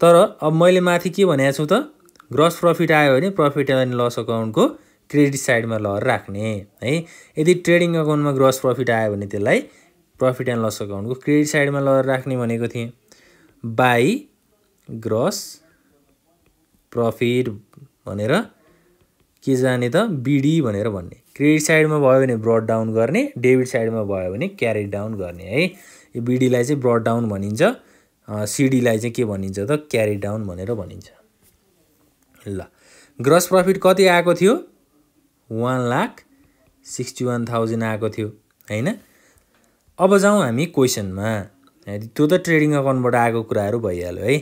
तर अब मैले माथि के भनेको छु त? ग्रस प्रफिट आयो भने प्रफिट एन्ड लस अकाउन्टको क्रेडिट साइडमा लगेर राख्ने है? यदि ट्रेडिङ अकाउन्टमा ग्रस प्रफिट आयो भने त्यसलाई प्रफिट एन्ड लस अकाउन्टको क्रेडिट साइडमा लगेर राख्ने भनेको थिएँ। बाई ग्रस प्रफिट भनेर के जाने त? बिडी भनेर भन्ने। क्रेडिट साइडमा भयो भने ब्रड डाउन गर्ने डेबिट साइडमा भयो भने क्यारेट डाउन गर्ने है? यो बिडीलाई चाहिँ ब्रड डाउन भनिन्छ। सिडीलाई चाहिँ के भनिन्छ त? क्यारेट डाउन भनेर भनिन्छ। ल। ग्रस प्रफिट कति आएको थियो? One lakh sixty one thousand आएको थियो होइन? अब जाउँ हामी क्वेसनमा त्यो त ट्रेडिङ अकाउन्टबाट आएको कुराहरू भइहाल्यो है?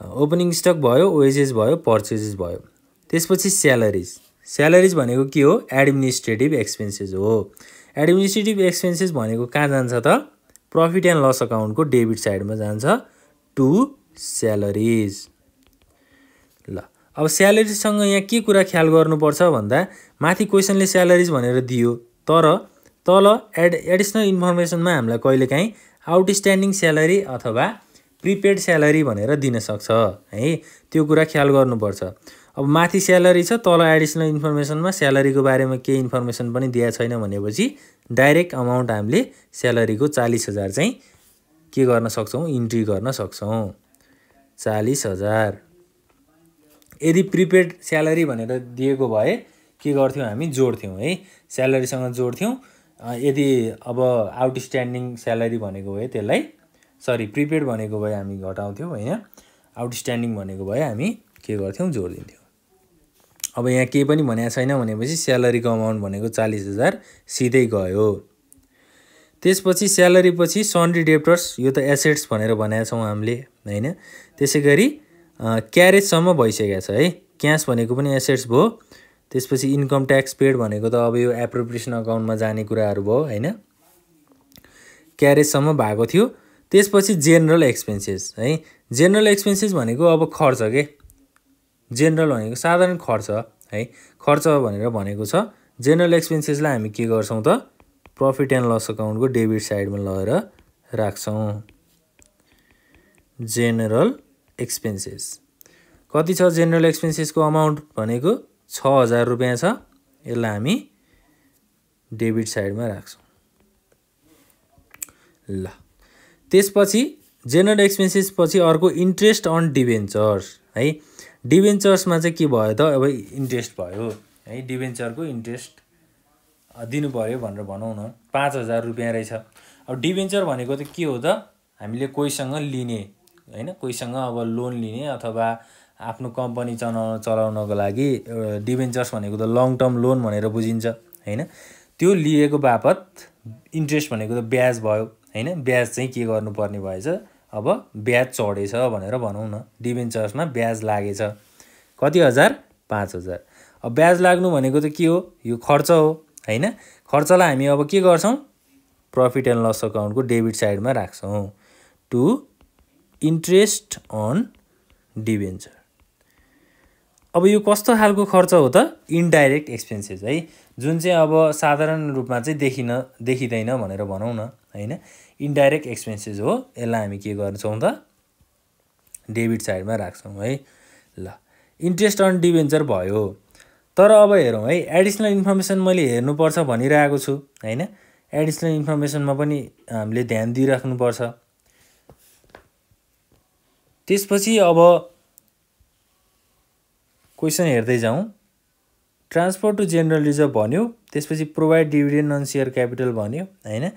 ओपनिङ स्टक भयो वेजेस भयो पर्चेजेस भयो। त्यसपछि स्यालेरिज स्यालेरिज भनेको के हो? एडमिनिस्ट्रेटिभ एक्सपेन्सेस हो। एडमिनिस्ट्रेटिभ एक्सपेन्सेस भनेको कहाँ जान्छ त? प्रफिट एन्ड लस अकाउन्टको डेबिट साइडमा जान्छ। टु स्यालेरिज ल अब स्यालेरिजसँग यहाँ के कुरा ख्याल गर्नुपर्छ भन्दा माथि क्वेसनले स्यालेरिज भनेर दियो तर तल एड एडिसनल इन्फर्मेसनमा हामीलाई कहिलेकाहीँ आउटस्ट्यान्डिङ स्यालेरी अथवा प्रिपेड स्यालेरी भनेर दिन सक्छ है? त्यो कुरा ख्याल गर्नुपर्छ। अब माथि स्यालेरी छ तल एडिसनल इन्फर्मेसनमा स्यालेरीको बारेमा केही इन्फर्मेसन पनि दिएको छैन भनेपछि डाइरेक्ट अमाउन्ट हामीले स्यालेरीको चालिस हजार चाहिँ के गर्न सक्छौँ? इन्ट्री गर्न सक्छौँ। चालिस हजार। यदि प्रिपेड स्यालेरी भनेर दिएको भए के गर्थ्यौँ हामी? जोड्थ्यौँ है। स्यालेरीसँग जोड्थ्यौँ। यदि अब आउटस्ट्यान्डिङ स्यालेरी भनेको भए त्यसलाई सरी प्रिपेड भनेको भए हामी घटाउँथ्यौँ होइन? आउटस्ट्यान्डिङ भनेको भए हामी के गर्थ्यौँ? जोडिदिन्थ्यौँ। अब यहाँ केही पनि भनेको छैन भनेपछि स्यालेरीको अमाउन्ट भनेको चालिस हजार सिधै गयो। त्यसपछि स्यालेरी पछि सन्ड्री डेप्टर्स यो त एसेट्स भनेर भनेका छौँ हामीले होइन? त्यसै गरी क्यारेजसम्म भइसकेको छ है? क्यास भनेको पनि एसेट्स भयो। त्यसपछि इन्कम ट्याक्स पेड भनेको त अब यो एप्रोप्रिएसन अकाउन्टमा जाने कुराहरू भयो होइन? क्यारेजसम्म भएको थियो। त्यसपछि जेनरल एक्सपेन्सेस है? जेनरल एक्सपेन्सेस भनेको अब खर्च के? जेनरल भनेको साधारण खर्च है? खर्च भनेर भनेको छ। जेनरल एक्सपेन्सेसलाई हामी के गर्छौँ त? प्रफिट एन्ड लस अकाउन्टको डेबिट साइडमा लगेर राख्छौँ। जेनरल एक्सपेन्सेस कति छ जेनरल एक्सपेन्सेसको अमाउन्ट भनेको? छ हजार रुपियाँ छ। यसलाई हामी डेबिट साइडमा राख्छौँ। ल। त्यसपछि जेनरल एक्सपेन्सेस पछि अर्को इन्ट्रेस्ट अन डिभेन्चर्स है? डिभेन्चर्समा चाहिँ के भयो त? अब इन्ट्रेस्ट भयो। है डिभेन्चरको इन्ट्रेस्ट दिनु पऱ्यो भनेर भनौँ न। पाँच हजार रुपियाँ रहेछ। अब डिभेन्चर भनेको त के हो त? हामीले कोहीसँग लिने होइन? कोहीसँग अब लोन लिने अथवा आफ्नो कम्पनी चलाउन चलाउनको लागि डिभेन्चर्स भनेको त लङ टर्म लोन भनेर बुझिन्छ होइन? त्यो लिएको बापत इन्ट्रेस्ट भनेको त ब्याज भयो होइन? ब्याज चाहिँ के गर्नुपर्ने भएछ? अब ब्याज चढेछ भनेर भनौँ न। डिभेन्चर्समा ब्याज लागेछ। कति हजार? पाँच हजार। अब ब्याज लाग्नु भनेको त के हो? यो खर्च हो होइन? खर्चलाई हामी अब के गर्छौँ? प्रफिट एन्ड लस अकाउन्टको डेबिट साइडमा राख्छौँ। टु इन्ट्रेस्ट अन डिभेन्चर अब यो कस्तो खालको खर्च हो त? इन्डाइरेक्ट एक्सपेन्सेस है। जुन चाहिँ अब साधारण रूपमा चाहिँ देखिन देखिँदैन भनेर भनौँ न होइन? इन्डाइरेक्ट एक्सपेन्सेस हो। यसलाई हामी के गर्छौँ त? डेबिट साइडमा राख्छौँ है। ल। इन्ट्रेस्ट अन डिभेन्चर भयो। तर अब हेरौँ है एडिसनल इन्फर्मेसन मैले हेर्नुपर्छ भनिरहेको छु होइन? एडिसनल इन्फर्मेसनमा पनि हामीले ध्यान दिइराख्नुपर्छ। त्यसपछि अब क्वेसन हेर्दै जाउँ। ट्रान्सफर टु जेनरल रिजर्भ भन्यो त्यसपछि provide dividend on share capital भन्यो होइन?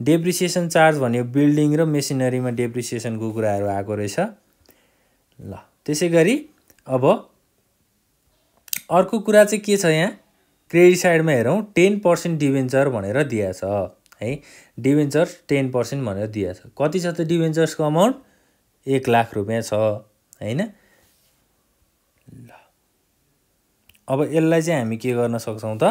डेप्रिसिएसन चार्ज भन्यो बिल्डिङ र मेसिनरीमा डेप्रिसिएसनको कुराहरू आएको रहेछ। ल त्यसै गरी अब अर्को कुरा चाहिँ के छ यहाँ? क्रेडिट साइडमा हेरौँ टेन पर्सेन्ट डिभेन्चर भनेर दिएको छ है? डिभेन्चर टेन पर्सेन्ट भनेर दिएको छ। कति छ त डिभेन्चर्सको अमाउन्ट एक लाख रुपियाँ छ होइन? ल अब यसलाई चाहिँ हामी के गर्न सक्छौँ त?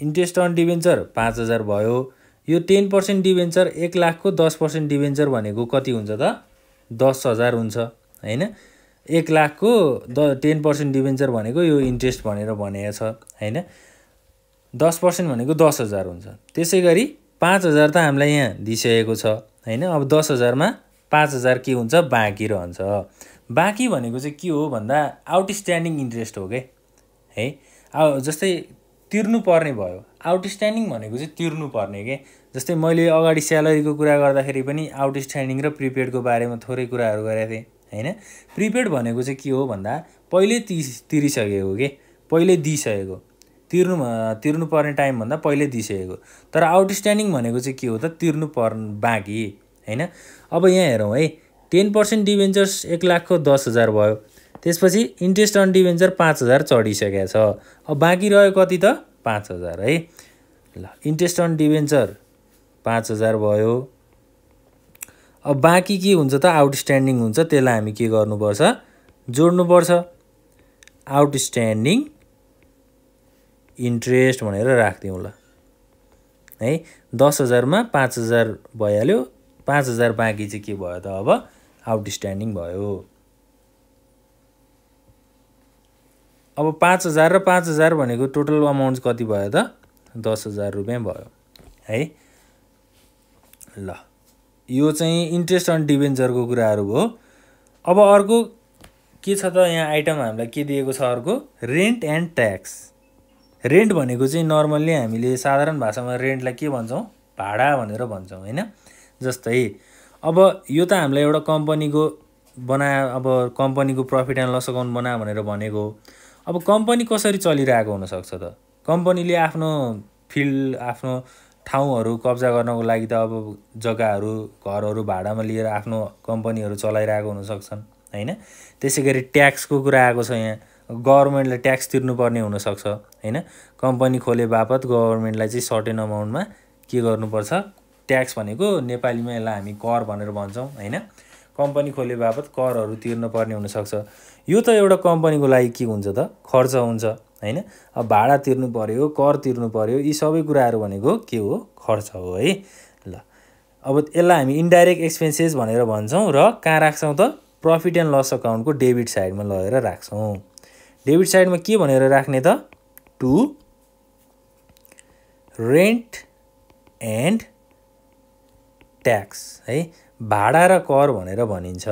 इन्ट्रेस्ट अन डिभेन्चर पाँच हजार भयो। यो टेन पर्सेन्ट डिभेन्चर एक लाखको दस पर्सेन्ट डिभेन्चर भनेको कति हुन्छ त? दस हजार हुन्छ होइन? एक लाखको द टेन पर्सेन्ट डिभेन्चर भनेको यो इन्ट्रेस्ट भनेर भनेको छ होइन? दस पर्सेन्ट भनेको दस हजार हुन्छ। त्यसै गरी पाँच हजार त हामीलाई यहाँ दिइसकेको छ होइन? अब दस हजारमा पाँच हजार के हुन्छ? बाँकी रहन्छ। बाँकी भनेको चाहिँ के हो भन्दा आउटस्ट्यान्डिङ इन्ट्रेस्ट हो कि? है? अब जस्तै तिर्नुपर्ने भयो। आउटस्ट्यान्डिङ भनेको चाहिँ तिर्नुपर्ने के? जस्तै मैले अगाडि स्यालेरीको कुरा गर्दाखेरि पनि आउटस्ट्यान्डिङ र प्रिपेडको बारेमा थोरै कुराहरू गरेको थिएँ होइन? प्रिपेड भनेको चाहिँ के हो भन्दा पहिल्यै ति तिरिसकेको के? पहिल्यै दिइसकेको। तिर्नु तिर्नुपर्ने टाइमभन्दा पहिल्यै दिइसकेको। तर आउटस्ट्यान्डिङ भनेको चाहिँ के हो त? तिर्नु पर् बाँकी होइन? अब यहाँ हेरौँ है टेन पर्सेन्ट डिभेन्चर्स एक लाखको दस हजार भयो। त्यसपछि इन्ट्रेस्ट अन डिभेन्चर पाँच हजार चढिसकेको छ। अब बाँकी रह्यो कति त? पाँच हजार है? ल इन्ट्रेस्ट अन डिभेन्चर पाँच हजार भयो। अब बाँकी के हुन्छ त? आउटस्ट्यान्डिङ हुन्छ त्यसलाई हामी के गर्नुपर्छ? जोड्नुपर्छ। आउटस्ट्यान्डिङ इन्ट्रेस्ट भनेर राखिदिउँ ल। है? दस हजारमा पाँच हजार भइहाल्यो। पाँच हजार बाँकी चाहिँ के भयो त? अब आउटस्ट्यान्डिङ भयो। अब पाँच हजार र पाँच हजार भनेको टोटल अमाउन्ट कति भयो त? दस हजार रुपियाँ भयो। है? ल। यो चाहिँ इन्ट्रेस्ट अन डिभेन्चरको कुराहरू भयो अब अर्को के छ त यहाँ आइटम हामीलाई के दिएको छ अर्को? रेन्ट एन्ड ट्याक्स रेन्ट भनेको चाहिँ नर्मल्ली हामीले साधारण भाषामा रेन्टलाई के भन्छौँ? भाडा भनेर भन्छौँ होइन? जस्तै अब यो त हामीलाई एउटा कम्पनीको बना अब कम्पनीको प्रफिट एन्ड लस अकाउन्ट बना भनेर भनेको अब कम्पनी कसरी चलिरहेको हुनसक्छ त? कम्पनीले आफ्नो फिल्ड आफ्नो ठाउँहरू कब्जा गर्नको लागि त अब जग्गाहरू घरहरू भाडामा लिएर आफ्नो कम्पनीहरू चलाइरहेको हुनसक्छन् होइन? त्यसै गरी ट्याक्सको कुरा आएको छ यहाँ। गभर्मेन्टले ट्याक्स तिर्नुपर्ने हुनसक्छ होइन? कम्पनी खोले बापत गभर्मेन्टलाई चाहिँ सर्टेन अमाउन्टमा के गर्नुपर्छ? ट्याक्स भनेको नेपालीमा यसलाई हामी कर भनेर भन्छौँ होइन? कम्पनी खोले बापत करहरू तिर्न पर्ने हुनसक्छ। यो त एउटा कम्पनीको लागि के हुन्छ त? खर्च हुन्छ होइन? अब भाडा तिर्नु पऱ्यो कर तिर्नु पऱ्यो यी सबै कुराहरू भनेको के हो? खर्च हो है? ल अब यसलाई हामी इन्डाइरेक्ट एक्सपेन्सेस भनेर भन्छौँ र कहाँ राख्छौँ त? प्रफिट एन्ड लस अकाउन्टको डेबिट साइडमा लगेर राख्छौँ। डेबिट साइडमा के भनेर राख्ने त? टु रेन्ट एन्ड ट्याक्स है? भाडा र कर भनेर भनिन्छ।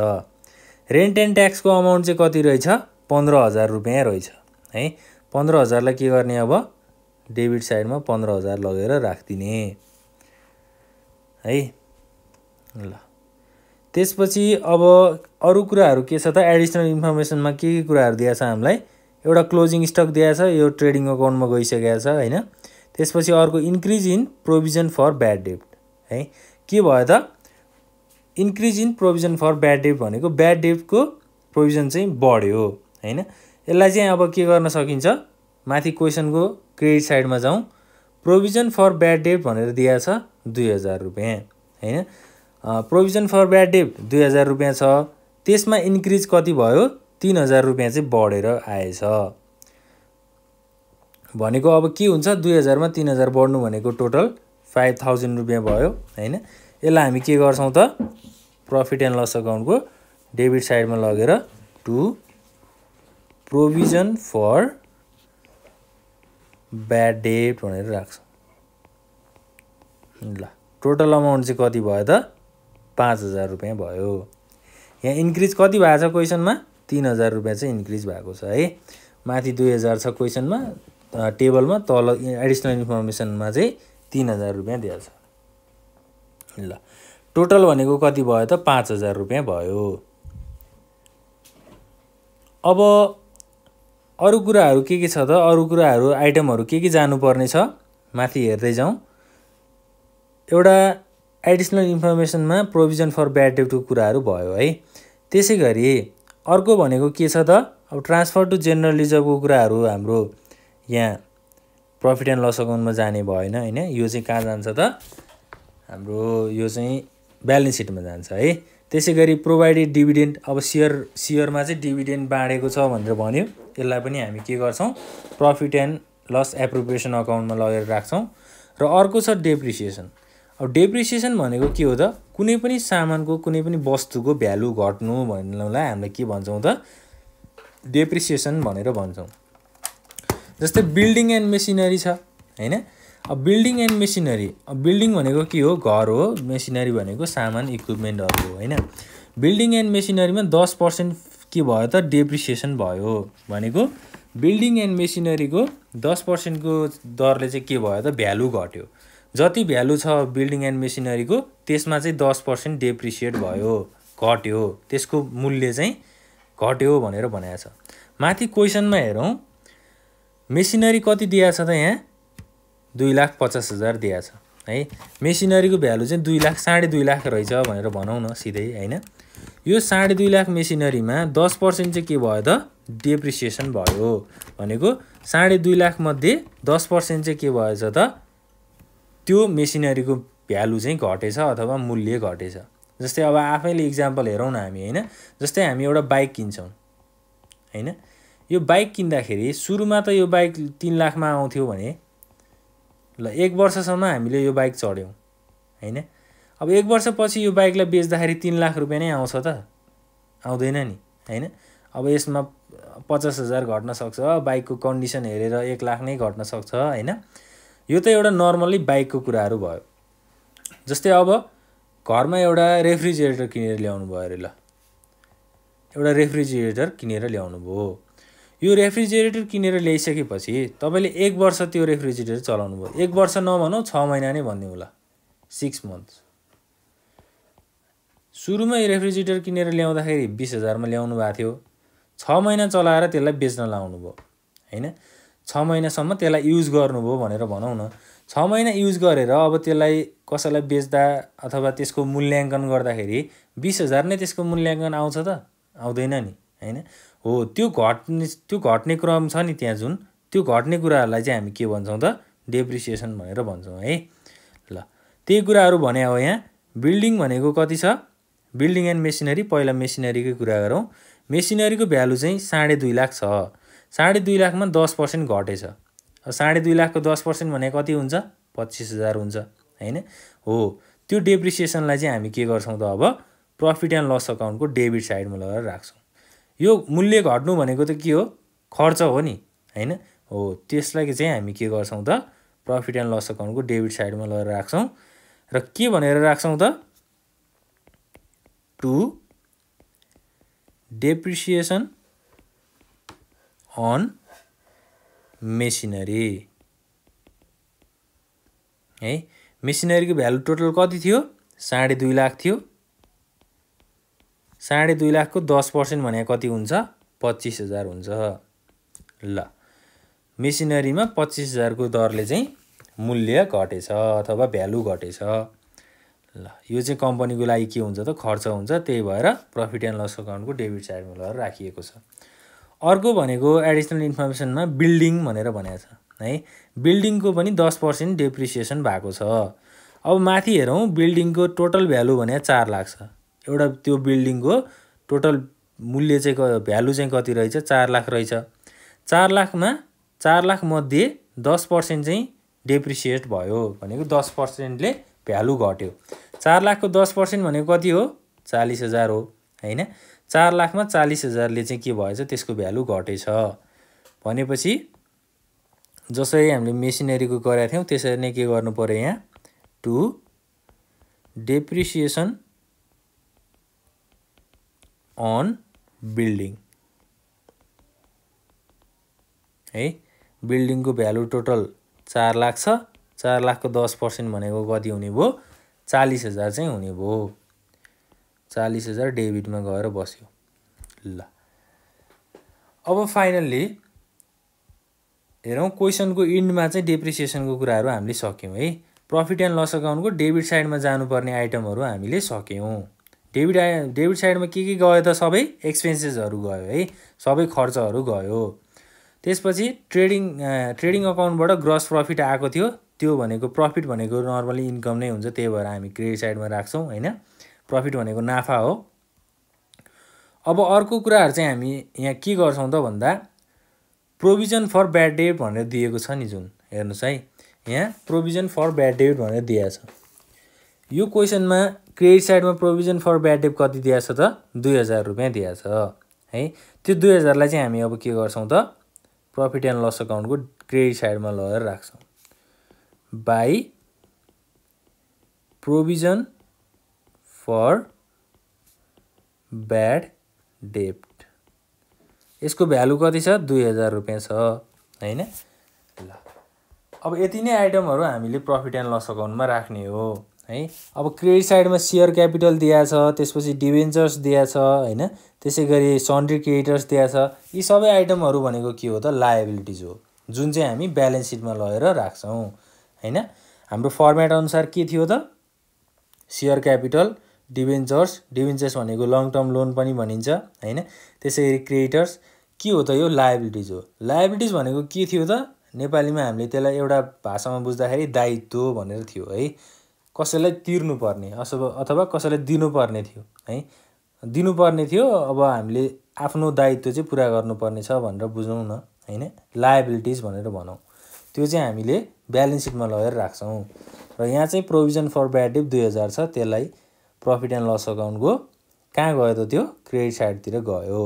रेन्ट एन्ड ट्याक्सको अमाउन्ट चाहिँ कति रहेछ? पन्ध्र हजार रुपियाँ रहेछ है? पन्ध्र हजारलाई के गर्ने अब? डेबिट साइडमा पन्ध्र हजार लगेर राखिदिने है? ल। त्यसपछि अब अरू कुराहरू के छ त? एडिसनल इन्फर्मेसनमा के के कुराहरू दिएको छ हामीलाई? एउटा क्लोजिङ स्टक दिएको छ यो ट्रेडिङ अकाउन्टमा गइसकेको छ होइन? त्यसपछि अर्को increase in provision for bad डेप्ट है? के भयो त? Increase in provision for bad डेप्ट भनेको ब्याड डेप्टको प्रोभिजन चाहिँ बढ्यो होइन? यसलाई चाहिँ अब के गर्न सकिन्छ? माथि क्वेसनको क्रेडिट साइडमा जाउँ। प्रोभिजन फर ब्याड डेप्ट भनेर दिएको छ दुई हजार रुपियाँ होइन? प्रोभिजन फर ब्याड डेप्ट दुई हजार रुपियाँ छ। त्यसमा इन्क्रिज कति भयो? तिन हजार रुपियाँ चाहिँ बढेर आएछ। भनेको अब के हुन्छ? दुई हजारमा तिन हजार बढ्नु भनेको टोटल फाइभ थाउजन्ड रुपियाँ भयो होइन? यसलाई हामी के गर्छौँ त? प्रफिट एन्ड लस अकाउन्टको डेबिट साइडमा लगेर to provision for bad debt भनेर राख्छौँ। ल टोटल अमाउन्ट चाहिँ कति भयो त? पाँच हजार रुपियाँ भयो। यहाँ इन्क्रिज कति भएको छ क्वेसनमा तिन हजार रुपियाँ चाहिँ इन्क्रिज भएको छ है। माथि दुई हजार छ क्वेसनमा टेबलमा तल एडिसनल इन्फर्मेसनमा चाहिँ तिन हजार रुपियाँ दिएछ ल। टोटल भनेको कति भयो त? पाँच हजार रुपियाँ भयो। अब अरू कुराहरू के के छ त? अरू कुराहरू आइटमहरू के के जानुपर्ने छ? माथि हेर्दै जाउँ। एउटा एडिसनल इन्फर्मेसनमा प्रोभिजन फर ब्याड डेप्टको कुराहरू भयो है। त्यसै गरी अर्को भनेको के छ त? अब ट्रान्सफर टु जेनरल रिजर्भको कुराहरू हाम्रो यहाँ प्रफिट एन्ड लस अकाउन्टमा जाने भएन होइन? यो चाहिँ कहाँ जान्छ त? हाम्रो यो चाहिँ ब्यालेन्स सिटमा जान्छ है। त्यसै गरी प्रोभाइडेड डिभिडेन्ड अब सेयर सेयरमा चाहिँ डिभिडेन्ड बाँडेको छ भनेर भन्यो। यसलाई पनि हामी के गर्छौँ? प्रफिट एन्ड लस एप्रोप्रिएसन अकाउन्टमा लगेर राख्छौँ। र अर्को छ डेप्रिसिएसन। अब डेप्रिसिएसन भनेको के हो त? कुनै पनि सामानको कुनै पनि वस्तुको भ्यालु घट्नु भन्नुलाई हामीले के भन्छौँ त? डेप्रिसिएसन भनेर भन्छौँ। जस्तै बिल्डिङ एन्ड मेसिनरी छ होइन? अब बिल्डिङ एन्ड मेसिनरी अब बिल्डिङ भनेको के हो? घर हो मेसिनरी भनेको सामान इक्विपमेन्टहरू हो होइन? बिल्डिङ एन्ड मेसिनरीमा दस पर्सेन्ट के भयो त? डेप्रिसिएसन भयो भनेको बिल्डिङ एन्ड मेसिनरीको दस पर्सेन्टको दरले चाहिँ के भयो त? भ्यालु घट्यो। जति भ्यालु छ बिल्डिङ एन्ड मेसिनरीको त्यसमा चाहिँ दस पर्सेन्ट डेप्रिसिएट भयो घट्यो। त्यसको मूल्य चाहिँ घट्यो भनेर भनेको छ। माथि क्वेसनमा हेरौँ। मेसिनरी कति दिएको छ त यहाँ? दुई लाख पचास हजार दिएको छ। है मेसिनरीको भ्यालु चाहिँ दुई लाख साढे दुई लाख रहेछ भनेर भनौँ न सिधै होइन? यो साढे दुई लाख मेसिनरीमा दस पर्सेन्ट चाहिँ के भयो त? डेप्रिसिएसन भयो भनेको साढे दुई लाखमध्ये दस पर्सेन्ट चाहिँ के भएछ त? त्यो मेसिनरीको भ्यालु चाहिँ घटेछ अथवा मूल्य घटेछ। जस्तै अब आफैले इक्जाम्पल हेरौँ न हामी होइन? जस्तै हामी एउटा बाइक किन्छौँ होइन? यो बाइक किन्दाखेरि सुरुमा त यो बाइक तिन लाखमा आउँथ्यो भने ल एक वर्षसम्म हामीले यो बाइक चढ्यौँ होइन? अब एक वर्षपछि यो बाइकलाई बेच्दाखेरि तिन लाख रुपियाँ नै आउँछ त। आउँदैन नि होइन? अब यसमा पचास हजार घट्न सक्छ बाइकको कन्डिसन हेरेर एक लाख नै घट्न सक्छ होइन? यो त एउटा नर्मल्ली बाइकको कुराहरू भयो। जस्तै अब घरमा एउटा रेफ्रिजिरेटर किनेर ल्याउनु भयो अरे ल। एउटा रेफ्रिजिरेटर किनेर ल्याउनु भयो यो रेफ्रिजिरेटर किनेर ल्याइसकेपछि तपाईँले एक वर्ष त्यो रेफ्रिजिरेटर चलाउनु भयो एक वर्ष नभनौँ छ महिना नै भनिदिउँ होला। सिक्स मन्थ्स सुरुमै रेफ्रिजिरेटर किनेर ल्याउँदाखेरि बिस हजारमा ल्याउनु भएको थियो। छ महिना चलाएर त्यसलाई बेच्न लाउनु भयो होइन? छ महिनासम्म त्यसलाई युज गर्नुभयो भनेर भनौँ न। छ महिना युज गरेर अब त्यसलाई कसैलाई बेच्दा अथवा त्यसको मूल्याङ्कन गर्दाखेरि बिस हजार नै त्यसको मूल्याङ्कन आउँछ त। आउँदैन नि। होइन? हो त्यो घट्ने त्यो घट्ने क्रम छ नि त्यहाँ जुन। त्यो घट्ने कुराहरूलाई चाहिँ हामी के भन्छौँ त? डेप्रिसिएसन भनेर भन्छौँ है। ल त्यही कुराहरू भने हो यहाँ बिल्डिङ भनेको कति छ? बिल्डिङ एन्ड मेसिनरी पहिला मेसिनरीकै कुरा गरौँ। मेसिनरीको भ्यालु चाहिँ साढे दुई लाख छ। साढे दुई लाखमा दस पर्सेन्ट घटेछ साढे दुई लाखको दस पर्सेन्ट भने कति हुन्छ? पच्चिस हजार हुन्छ होइन? हो त्यो डेप्रिसिएसनलाई चाहिँ हामी के गर्छौँ त अब? प्रफिट एन्ड लस अकाउन्टको डेबिट साइडमा लगेर राख्छौँ। यो मूल्य घट्नु भनेको त के हो? खर्च हो नि होइन? हो त्यसलाई चाहिँ हामी के गर्छौँ त? प्रफिट एन्ड लस अकाउन्टको डेबिट साइडमा लगेर राख्छौँ। र के भनेर राख्छौँ त? टु डेप्रिसिएसन अन मेसिनरी है? मेसिनरीको भ्यालु टोटल कति थियो? साढे दुई लाख थियो। साढे दुई लाखको दस पर्सेन्ट भनेको कति हुन्छ? पच्चिस हजार हुन्छ। ल। मेसिनरीमा पच्चिस हजारको दरले चाहिँ मूल्य घटेछ अथवा भ्यालु घटेछ। ल। यो चाहिँ कम्पनीको लागि के हुन्छ त? खर्च हुन्छ। त्यही भएर प्रफिट एन्ड लस अकाउन्टको डेबिट साइडमा लगेर राखिएको छ। अर्को भनेको एडिसनल इन्फर्मेसनमा बिल्डिङ भनेर भनेको छ। है? बिल्डिङको पनि दस पर्सेन्ट डेप्रिसिएसन भएको छ। अब माथि हेरौँ बिल्डिङको टोटल भ्यालु भने चार लाख छ। एउटा त्यो बिल्डिङको टोटल मूल्य चाहिँ भ्यालु चाहिँ कति रहेछ? चार लाख रहेछ। चार लाखमा चार लाखमध्ये दस पर्सेन्ट चाहिँ डेप्रिसिएट भयो भनेको दस पर्सेन्टले भ्यालु घट्यो। चार लाखको दस पर्सेन्ट भनेको कति हो? चालिस हजार हो होइन? चार लाखमा चालिस हजारले चाहिँ के भएछ? त्यसको भ्यालु घटेछ। भनेपछि जसरी हामीले मेसिनरीको गरेका थियौँ त्यसरी नै के गर्नु पऱ्यो यहाँ? टु डेप्रिसिएसन अन बिल्डिङ है? बिल्डिङको भ्यालु टोटल चार लाख छ। चार लाखको दस पर्सेन्ट भनेको कति हुने भयो? चालिस हजार चाहिँ हुने भयो। चालिस हजार डेबिटमा गएर बस्यो। ल। अब फाइनल्ली हेरौँ क्वेसनको इन्डमा चाहिँ डेप्रिसिएसनको कुराहरू हामीले सक्यौँ है? प्रफिट एन्ड लस अकाउन्टको डेबिट साइडमा जानुपर्ने आइटमहरू हामीले सक्यौँ। डेबिट आइ डेबिट साइडमा के के गयो त सबै? एक्सपेन्सेसहरू गयो है? सबै खर्चहरू गयो। त्यसपछि ट्रेडिङ ट्रेडिङ अकाउन्टबाट ग्रस प्रफिट आएको थियो। त्यो भनेको प्रफिट भनेको नर्मली इन्कम नै हुन्छ त्यही भएर हामी क्रेडिट साइडमा राख्छौँ होइन? प्रफिट भनेको नाफा हो। अब अर्को कुराहरू चाहिँ हामी यहाँ के गर्छौँ त भन्दा प्रोभिजन फर ब्याड डेट भनेर दिएको छ नि जुन हेर्नुहोस् है। यहाँ प्रोभिजन फर ब्याड डेट भनेर दिएको छ। यो क्वेसनमा क्रेडिट साइडमा प्रोभिजन फर ब्याड डेट कति दिएको छ त? दुई हजार रुपियाँ दिएको छ है? त्यो दुई हजारलाई चाहिँ हामी अब के गर्छौँ त? प्रफिट एन्ड लस अकाउन्टको क्रेडिट साइडमा लगेर राख्छौँ। बाई प्रोभिजन फर ब्याड डेप्ट यसको भ्यालु कति छ? दुई हजार रुपियाँ छ होइन? ल। अब यति नै आइटमहरू हामीले प्रफिट एन्ड लस अकाउन्टमा राख्ने हो। है? अब क्रेडिट साइडमा सेयर क्यापिटल दिएको छ त्यसपछि डिभेन्चर्स दिएको छ होइन? त्यसै गरी सन्ड्री क्रेडिटर्स दिएको छ। यी सबै आइटमहरू भनेको के हो त? लायबिलिटिज हो। जुन चाहिँ हामी ब्यालेन्स सिटमा लगेर राख्छौँ होइन? हाम्रो फर्मेट अनुसार के थियो त? सेयर क्यापिटल डिभेन्चर्स डिभेन्चर्स भनेको लङ टर्म लोन पनि भनिन्छ होइन? त्यसै गरी क्रेडिटर्स के हो त यो? लायबिलिटिज हो। लायबिलिटिज भनेको के थियो त? नेपालीमा हामीले त्यसलाई एउटा भाषामा बुझ्दाखेरि दायित्व भनेर थियो है? कसैलाई तिर्नुपर्ने अथवा कसैलाई दिनुपर्ने थियो है? दिनुपर्ने थियो अब हामीले आफ्नो दायित्व चाहिँ पुरा गर्नुपर्ने छ भनेर बुझौँ न होइन? लायबिलिटिज भनेर भनौँ। त्यो चाहिँ हामीले ब्यालेन्स सिटमा लगेर राख्छौँ। र यहाँ चाहिँ प्रोभिजन फर ब्याड डेप दुई हजार छ त्यसलाई प्रफिट एन्ड लस अकाउन्टको कहाँ गयो त त्यो? क्रेडिट साइडतिर गयो।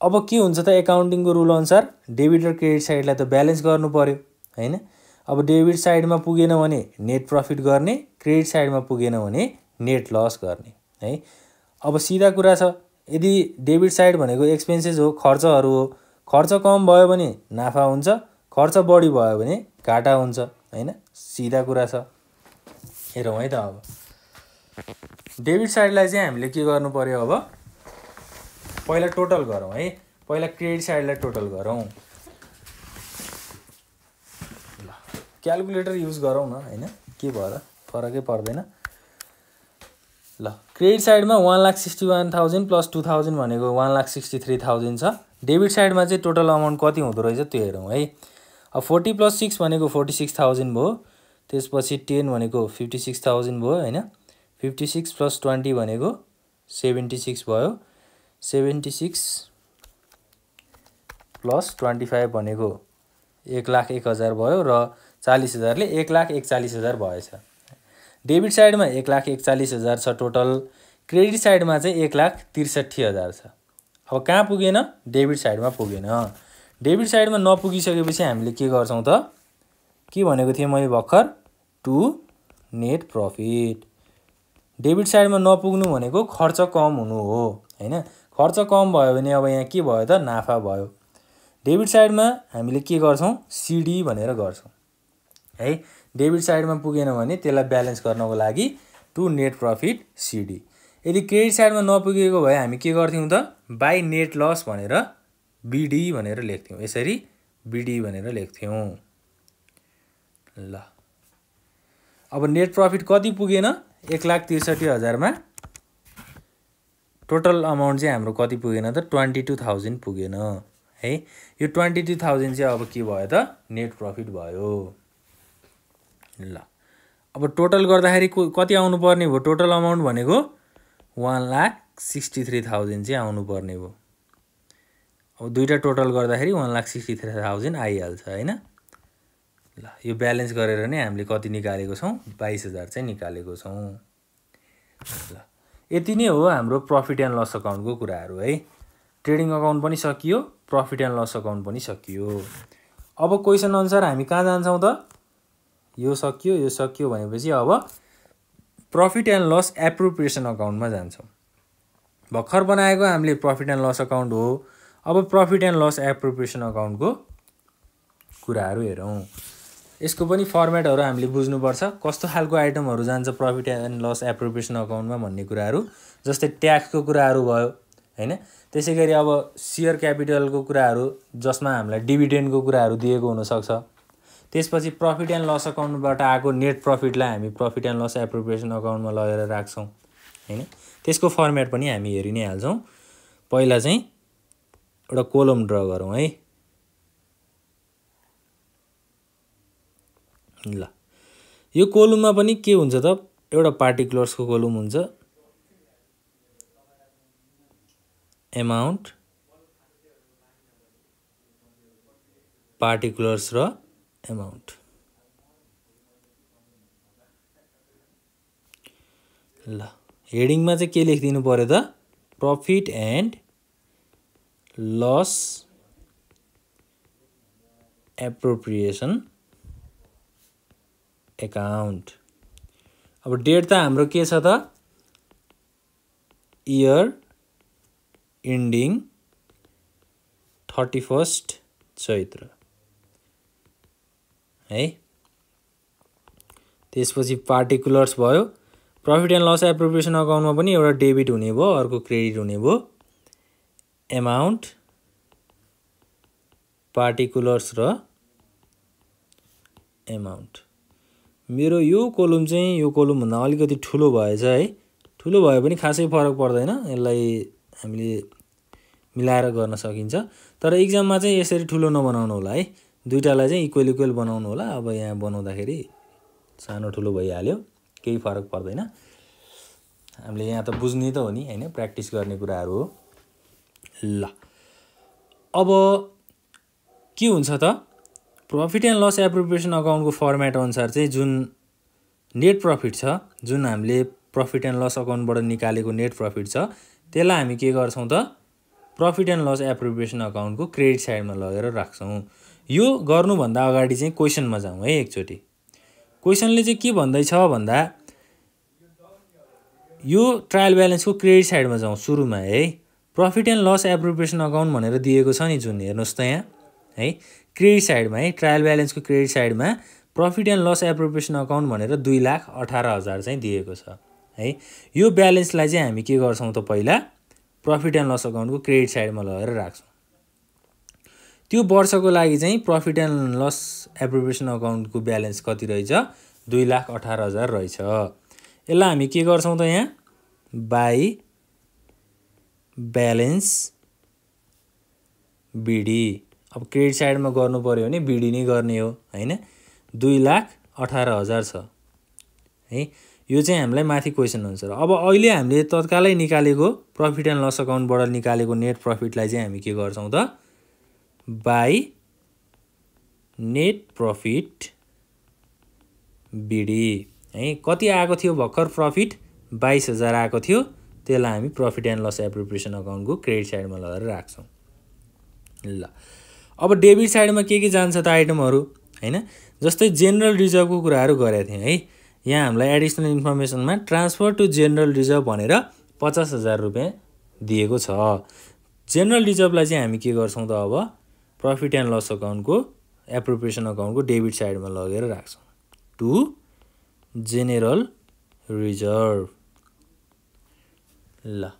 अब के हुन्छ त एकाउन्टिङको रुल अनुसार? डेबिट र क्रेडिट साइडलाई त ब्यालेन्स गर्नु पऱ्यो होइन? अब डेबिट साइडमा पुगेन भने नेट प्रफिट गर्ने क्रेडिट साइडमा पुगेन भने नेट लस गर्ने है? अब सिधा कुरा छ यदि डेबिट साइड भनेको एक्सपेन्सेस हो खर्चहरू हो खर्च कम भयो भने नाफा हुन्छ खर्च बढी भयो भने घाटा हुन्छ होइन? सिधा कुरा छ। हेरौँ है त अब। डेबिट साइडलाई चाहिँ हामीले के गर्नु पऱ्यो अब? पहिला टोटल गरौँ है? पहिला क्रेडिट साइडलाई टोटल गरौँ। क्यालकुलेटर युज गरौँ न होइन? के भएर? फरकै पर्दैन। ल क्रेडिट साइडमा one lakh sixty one thousand plus two thousand भनेको one lakh sixty three thousand छ डेबिट साइडमा चाहिँ टोटल अमाउन्ट कति हुँदो रहेछ त्यो हेरौँ है? अब फोर्टी प्लस सिक्स भनेको फोर्टी सिक्स थाउजन्ड भयो। त्यसपछि टेन भनेको फिफ्टी सिक्स थाउजन्ड भयो होइन? फिफ्टी सिक्स प्लस ट्वेन्टी भनेको सेभेन्टी सिक्स भयो। Seventy six plus twenty five भनेको एक लाख एक हजार भयो र चालिस हजारले एक लाख एकचालिस हजार भएछ। डेबिट साइडमा एक लाख एकचालिस हजार छ टोटल। क्रेडिट साइडमा चाहिँ एक लाख त्रिसठी हजार छ। अब कहाँ पुगेन? डेबिट साइडमा पुगेन। डेबिट साइडमा नपुगिसकेपछि हामीले के गर्छौँ त? के भनेको थिएँ मैले भर्खर? To net profit. डेबिट साइडमा नपुग्नु भनेको खर्च कम हुनु हो होइन? खर्च कम भयो भने अब यहाँ के भयो त? नाफा भयो। डेबिट साइडमा हामीले के गर्छौँ? सिडी भनेर गर्छौँ। है? डेबिट साइडमा पुगेन भने त्यसलाई ब्यालेन्स गर्नको लागि टु नेट प्रफिट सिडी। यदि क्रेडिट साइडमा नपुगेको भए हामी के गर्थ्यौँ त? बाई नेट लस भनेर बिडी भनेर लेख्थ्यौँ। यसरी बिडी भनेर लेख्थ्यौँ। ल। अब नेट प्रफिट कति पुगेन? एक लाख त्रिसठी हजारमा। टोटल अमाउन्ट चाहिँ हाम्रो कति पुगेन त? ट्वेन्टी टू थाउजन्ड पुगेन। है? यो ट्वेन्टी टू थाउजन्ड चाहिँ अब के भयो त? नेट प्रफिट भयो। ल। अब टोटल गर्दाखेरि कति आउनुपर्ने भयो? टोटल अमाउन्ट भनेको one lakh sixty three thousand चाहिँ आउनुपर्ने भयो। अब दुइटा टोटल गर्दाखेरि one lakh sixty three thousand आइहाल्छ होइन? ल यो ब्यालेन्स गरेर नै हामीले कति निकालेको छौँ? बाइस हजार चाहिँ निकालेको छौँ। ल यति नै हो हाम्रो प्रफिट एन्ड लस अकाउन्टको कुराहरू है? ट्रेडिङ अकाउन्ट पनि सकियो प्रफिट एन्ड लस अकाउन्ट पनि सकियो। अब क्वेसन अनुसार हामी कहाँ जान्छौँ त? यो सकियो यो सकियो भनेपछि अब प्रफिट एन्ड लस एप्रोप्रिएसन अकाउन्टमा जान्छौँ। भर्खर बनाएको हामीले प्रफिट एन्ड लस अकाउन्ट हो। अब प्रफिट एन्ड लस एप्रोप्रिएसन अकाउन्टको कुराहरू हेरौँ। यसको पनि फर्मेटहरू हामीले बुझ्नुपर्छ। कस्तो खालको आइटमहरू जान्छ प्रफिट एन्ड लस एप्रोप्रिएसन अकाउन्टमा भन्ने कुराहरू जस्तै ट्याक्सको कुराहरू भयो होइन? त्यसै गरी अब सेयर क्यापिटलको कुराहरू जसमा हामीलाई डिभिडेन्डको कुराहरू दिएको हुनसक्छ। त्यसपछि प्रफिट एन्ड लस अकाउन्टबाट आएको नेट प्रफिटलाई हामी प्रफिट एन्ड लस एप्रोप्रिएसन अकाउन्टमा लगेर राख्छौँ होइन? त्यसको फर्मेट पनि हामी हेरि नै हाल्छौँ। पहिला चाहिँ एउटा कोलम ड्र गरौँ है। ल। यो कोलुममा पनि के हुन्छ त? एउटा पार्टिकुलर्सको कोलम हुन्छ। एमाउन्ट पार्टिकुलर्स र एमाउन्ट ल हेडिङमा चाहिँ के लेखिदिनु पऱ्यो त? Profit and loss appropriation account अब डेट त हाम्रो के छ त? Year ending thirty first Chaitra. है? त्यसपछि पार्टिकुलर्स भयो। प्रफिट एन्ड लस एप्रोप्रिएसन अकाउन्टमा पनि एउटा डेबिट हुने भयो अर्को क्रेडिट हुने भयो। एमाउन्ट पार्टिकुलर्स र एमाउन्ट मेरो यो कोलुम चाहिँ यो कोलुमभन्दा अलिकति ठुलो भएछ है। ठुलो भए पनि खासै फरक पर्दैन यसलाई हामीले मिलाएर गर्न सकिन्छ। तर इक्जाममा चाहिँ यसरी ठुलो नबनाउनु होला है। दुइटालाई चाहिँ इक्वेल इक्वेल बनाउनु होला। अब यहाँ बनाउँदाखेरि सानो ठुलो भइहाल्यो केही फरक पर्दैन। हामीले यहाँ त बुझ्ने त हो नि होइन? प्र्याक्टिस गर्ने कुराहरू हो। ल। अब के हुन्छ त? प्रफिट एन्ड लस एप्रोप्रिएसन अकाउन्टको फर्मेट अनुसार चाहिँ जुन नेट प्रफिट छ जुन हामीले प्रफिट एन्ड लस अकाउन्टबाट निकालेको नेट प्रफिट छ त्यसलाई हामी के गर्छौँ त? प्रफिट एन्ड लस एप्रोप्रिएसन अकाउन्टको क्रेडिट साइडमा लगेर राख्छौँ। यो गर्नुभन्दा अगाडि चाहिँ क्वेसनमा जाउँ है एकचोटि। क्वेसनले चाहिँ के भन्दैछ भन्दा यो ट्रायल ब्यालेन्सको क्रेडिट साइडमा जाउँ सुरुमा है। Profit and loss appropriation account भनेर दिएको छ नि जुन हेर्नुहोस् त यहाँ। है क्रेडिट साइडमा है ट्रायल ब्यालेन्सको क्रेडिट साइडमा profit and loss appropriation account भनेर दुई लाख अठार हजार चाहिँ दिएको छ। है यो ब्यालेन्सलाई चाहिँ हामी के गर्छौँ त पहिला प्रफिट एन्ड लस अकाउन्टको क्रेडिट साइडमा लगेर राख्छौँ। त्यो वर्षको लागि चाहिँ प्रफिट एन्ड लस एप्रोप्रिएसन अकाउन्टको ब्यालेन्स कति रहेछ? दुई लाख अठार हजार रहेछ। यसलाई हामी के गर्छौँ त यहाँ? बाई ब्यालेन्स बिडी अब क्रेडिट साइडमा गर्नु पऱ्यो भने बिडी नै गर्ने हो होइन? दुई लाख अठार हजार छ। है? यो चाहिँ हामीलाई माथि क्वेसन अनुसार अब अहिले हामीले तत्कालै निकालेको प्रफिट एन्ड लस अकाउन्टबाट निकालेको नेट प्रफिटलाई चाहिँ हामी के गर्छौँ त? बाई नेट प्रफिट बिडी है कति आएको थियो? भर्खर प्रफिट बाइस हजार आएको थियो। त्यसलाई हामी प्रफिट एन्ड लस एप्रोप्रिएसन अकाउन्टको क्रेडिट साइडमा लगेर राख्छौँ। ल अब डेबिट साइडमा के के जान्छ त आइटमहरू होइन जस्तै जेनरल रिजर्भको कुराहरू गरेका थियौँ है। यहाँ हामीलाई एडिसनल इन्फर्मेसनमा ट्रान्सफर टु जेनरल रिजर्भ भनेर पचास हजार रुपियाँ दिएको छ। जेनरल रिजर्भलाई चाहिँ हामी के गर्छौँ त अब प्रफिट एन्ड लस अकाउन्टको एप्रोप्रिएसन अकाउन्टको डेबिट साइडमा लगेर राख्छौँ। टु जेनेरल रिजर्भ ल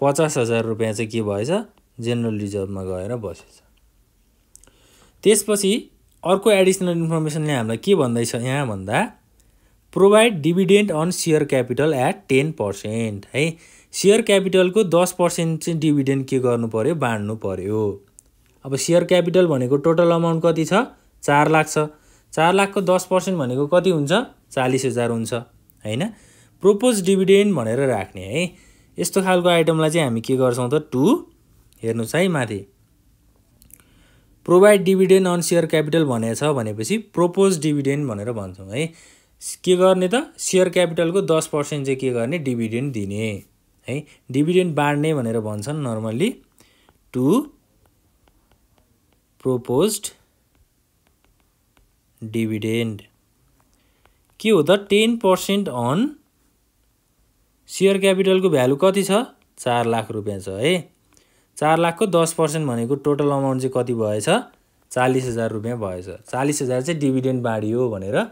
पचास हजार रुपियाँ चाहिँ के भएछ? जेनरल रिजर्भमा गएर बसेछ। त्यसपछि अर्को एडिसनल इन्फर्मेसनले हामीलाई के भन्दैछ? यहाँ भन्दा provide dividend on share capital at ten percent है सेयर क्यापिटलको दस पर्सेन्ट चाहिँ डिभिडेन्ड के गर्नु पऱ्यो बाँड्नु पऱ्यो अब सेयर क्यापिटल भनेको टोटल अमाउन्ट कति छ? चार लाख छ। चार लाखको दस पर्सेन्ट भनेको कति हुन्छ? चालिस हजार हुन्छ होइन? प्रोपोज डिभिडेन्ड भनेर राख्ने है। यस्तो खालको आइटमलाई चाहिँ हामी के गर्छौँ त? टु हेर्नुहोस् है माथि। Provide dividend on share capital भनेको छ भनेपछि प्रोपोज डिभिडेन्ड भनेर भन्छौँ है। के गर्ने त? सेयर क्यापिटलको दस पर्सेन्ट चाहिँ के गर्ने? डिभिडेन्ड दिने है? डिभिडेन्ड बाँड्ने भनेर भन्छन् नर्मल्ली टु प्रोपोज्ड डिभिडेन्ड के हो त टेन पर्सेन्ट अन सेयर क्यापिटलको भ्यालु कति छ? चार लाख रुपियाँ छ है? चार लाखको दस पर्सेन्ट भनेको टोटल अमाउन्ट चाहिँ कति भएछ? चालिस हजार रुपियाँ भएछ। चालिस हजार चाहिँ डिभिडेन्ड बाँडियो भनेर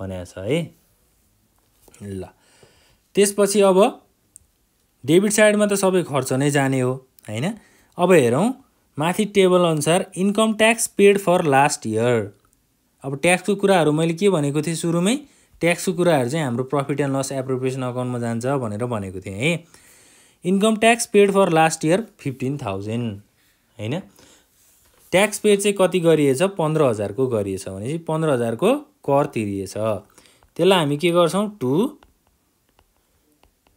भनेको छ है? ल। त्यसपछि अब डेबिट साइडमा त सबै खर्च नै जाने हो होइन? अब हेरौँ। माथि टेबल अनुसार income tax paid for last year. अब ट्याक्सको कुराहरू मैले के भनेको थिएँ सुरुमै? ट्याक्सको कुराहरू चाहिँ हाम्रो प्रफिट एन्ड लस एप्रोप्रिएसन अकाउन्टमा जान्छ भनेर भनेको थिएँ है। Income tax paid for last year fifteen thousand होइन? ट्याक्स पेड चाहिँ कति गरिएछ? पन्ध्र हजारको गरिएछ भनेपछि पन्ध्र हजारको कर तिरिएछ। त्यसलाई हामी के गर्छौँ? To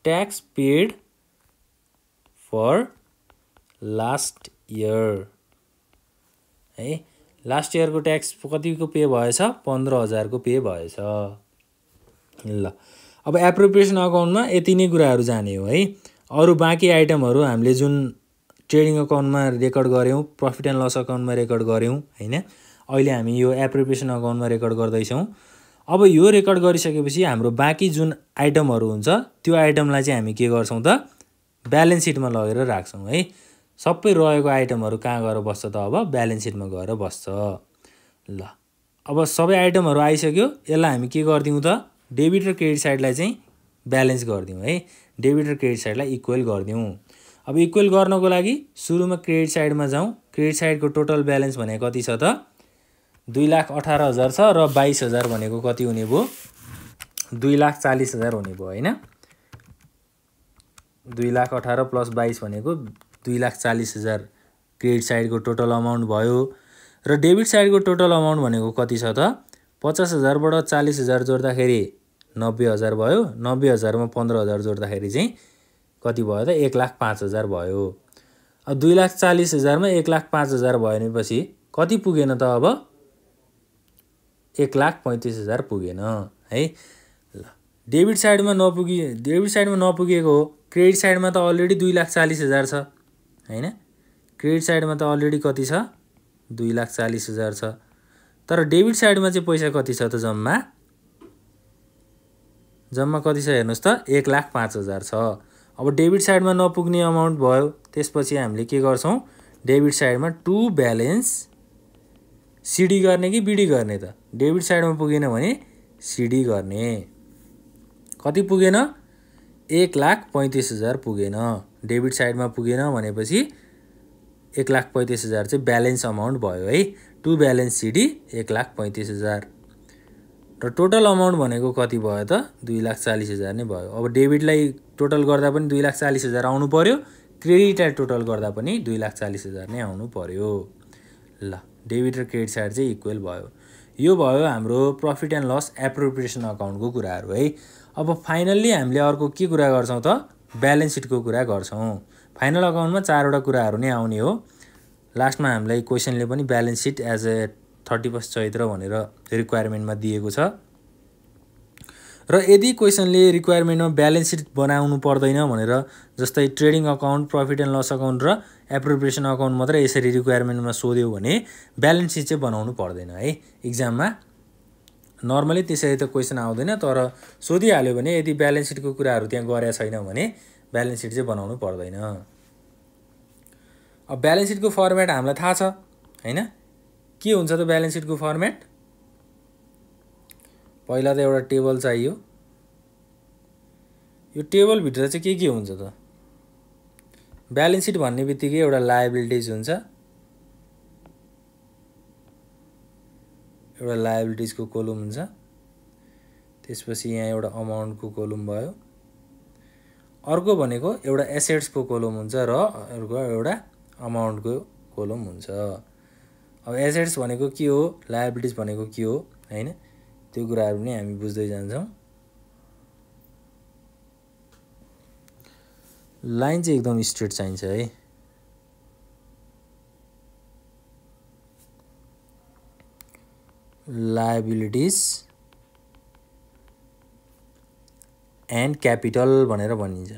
tax paid for last year है? लास्ट इयरको ट्याक्स कतिको पे भएछ? पन्ध्र हजारको पे भएछ। ल। अब एप्रोप्रिएसन अकाउन्टमा यति नै कुराहरू जाने हो है? अरू बाँकी आइटमहरू हामीले जुन ट्रेडिङ अकाउन्टमा रेकर्ड गऱ्यौँ प्रफिट एन्ड लस अकाउन्टमा रेकर्ड गऱ्यौँ होइन? अहिले हामी यो एप्रोप्रिएसन अकाउन्टमा रेकर्ड गर्दैछौँ। अब यो रेकर्ड गरिसकेपछि हाम्रो बाँकी जुन आइटमहरू हुन्छ त्यो आइटमलाई चाहिँ हामी के गर्छौँ त? ब्यालेन्स सिटमा लगेर राख्छौँ है? सबै रहेको आइटमहरू कहाँ गएर बस्छ त अब ब्यालेन्स सिटमा गएर बस्छ। ल अब सबै आइटमहरू आइसक्यो। यसलाई हामी के गरिदिउँ त? डेबिट र क्रेडिट साइडलाई चाहिँ ब्यालेन्स गरिदिउँ है। डेबिट र क्रेडिट साइडलाई इक्वेल गरिदिउँ। अब इक्वेल गर्नको लागि सुरुमा क्रेडिट साइडमा जाउँ। क्रेडिट साइडको टोटल ब्यालेन्स भनेको कति छ त? दुई लाख अठार हजार छ र बाइस हजार भनेको कति हुने भयो? दुई लाख चालिस हजार हुने भयो होइन? दुई लाख अठार प्लस बाइस भनेको दुई लाख चालिस हजार क्रेडिट साइडको टोटल अमाउन्ट भयो। र डेबिट साइडको टोटल अमाउन्ट भनेको कति छ त? पचास हजारबाट चालिस हजार जोड्दाखेरि नब्बे हजार भयो। नब्बे हजारमा पन्ध्र हजार जोड्दाखेरि चाहिँ कति भयो त? एक लाख पाँच हजार भयो। अब दुई लाख चालिस हजारमा एक लाख पाँच हजार भयो भनेपछि कति पुगेन त अब? एक लाख पैँतिस हजार पुगेन है? ल डेबिट साइडमा नपुगी डेबिट साइडमा नपुगेको हो। क्रेडिट साइडमा त अलरेडी दुई लाख चालिस हजार छ। होइन? क्रेडिट साइडमा त अलरेडी कति छ? दुई लाख चालिस हजार छ। तर डेबिट साइडमा चाहिँ पैसा कति छ त जम्मा? जम्मा कति छ हेर्नुहोस् त एक लाख पाँच हजार छ। अब डेबिट साइडमा नपुग्ने अमाउन्ट भयो त्यसपछि हामीले के गर्छौँ? डेबिट साइडमा टु ब्यालेन्स सिडी गर्ने कि बिडी गर्ने त? डेबिट साइडमा पुगेन भने सिडी गर्ने। कति पुगेन? एक लाख पैँतिस हजार पुगेन। डेबिट साइडमा पुगेन भनेपछि एक लाख पैँतिस हजार चाहिँ ब्यालेन्स अमाउन्ट भयो है। टु ब्यालेन्स सिडी एक लाख पैँतिस हजार। र टोटल अमाउन्ट भनेको कति भयो त? दुई लाख चालिस हजार नै भयो। अब डेबिटलाई टोटल गर्दा पनि दुई लाख चालिस हजार आउनु पऱ्यो क्रेडिटलाई टोटल गर्दा पनि दुई लाख चालिस हजार नै आउनु पऱ्यो ल डेबिट र क्रेडिट साइड चाहिँ इक्वेल भयो। यो भयो हाम्रो प्रफिट एन्ड लस एप्रोप्रिएसन अकाउन्टको कुराहरू है। अब फाइनल्ली हामीले अर्को के कुरा गर्छौँ त? ब्यालेन्स सिटको कुरा गर्छौँ। फाइनल अकाउन्टमा चारवटा कुराहरू नै आउने हो। लास्टमा हामीलाई क्वेसनले पनि balance sheet as a thirty first Chaitra भनेर रिक्वायरमेन्टमा दिएको छ। र यदि क्वेसनले रिक्वायरमेन्टमा ब्यालेन्स सिट बनाउनु पर्दैन भनेर जस्तै trading account profit and loss account र एप्रोप्रिएसन अकाउन्ट मात्रै यसरी रिक्वायरमेन्टमा सोध्यो भने ब्यालेन्स सिट चाहिँ बनाउनु पर्दैन है। इक्जाममा नर्मली त्यसरी त क्वेसन आउँदैन तर सोधिहाल्यो भने यदि ब्यालेन्स सिटको कुराहरू त्यहाँ गरेका छैन भने ब्यालेन्स सिट चाहिँ बनाउनु पर्दैन। अब ब्यालेन्स सिटको फर्मेट हामीलाई थाहा छ होइन? के हुन्छ त ब्यालेन्स सिटको फर्मेट पहिला त एउटा टेबल चाहियो। यो टेबलभित्र चाहिँ के के हुन्छ त? ब्यालेन्स सिट भन्ने बित्तिकै एउटा लायबिलिटिज हुन्छ। एउटा लायबिलिटिजको कोलम हुन्छ। त्यसपछि यहाँ एउटा अमाउन्टको कोलम भयो। अर्को भनेको एउटा एसेट्सको कोलम हुन्छ र अर्को एउटा अमाउन्टको कोलम हुन्छ। अब एसेट्स भनेको के हो? लायबिलिटिज भनेको के हो? होइन? त्यो कुराहरू नै हामी बुझ्दै जान्छौँ। लाइन चाहिँ एकदम स्ट्रेट चाहिन्छ है। लायबिलिटिज एन्ड क्यापिटल भनेर भनिन्छ।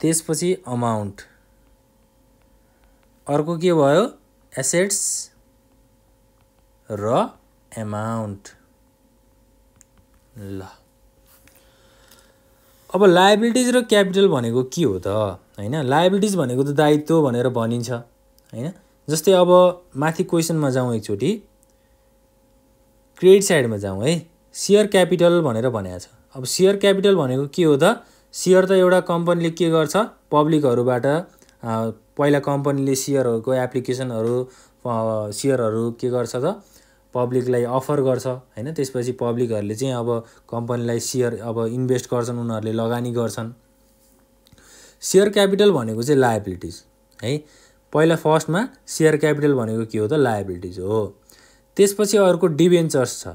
त्यसपछि अमाउन्ट अर्को के भयो? एसेट्स र एमाउन्ट ल। अब लाइबिलिटिज र क्यापिटल भनेको के हो त? होइन? लाइबिलिटिज भनेको त दायित्व भनेर भनिन्छ। होइन? जस्तै अब माथि क्वेसनमा जाउँ एकचोटि। क्रेडिट साइडमा जाउँ है? सेयर क्यापिटल भनेर भनेको छ। अब सेयर क्यापिटल भनेको के हो त? सेयर त एउटा कम्पनीले के गर्छ? पब्लिकहरूबाट पहिला कम्पनीले सेयरहरूको एप्लिकेसनहरू सेयरहरू के गर्छ त? पब्लिकलाई अफर गर्छ होइन? त्यसपछि पब्लिकहरूले चाहिँ अब कम्पनीलाई सेयर अब इन्भेस्ट गर्छन् उनीहरूले लगानी गर्छन्। सेयर क्यापिटल भनेको चाहिँ लायबिलिटिज है? पहिला फर्स्टमा सेयर क्यापिटल भनेको के हो त? लायबिलिटिज हो। त्यसपछि अर्को डिभेन्चर्स छ।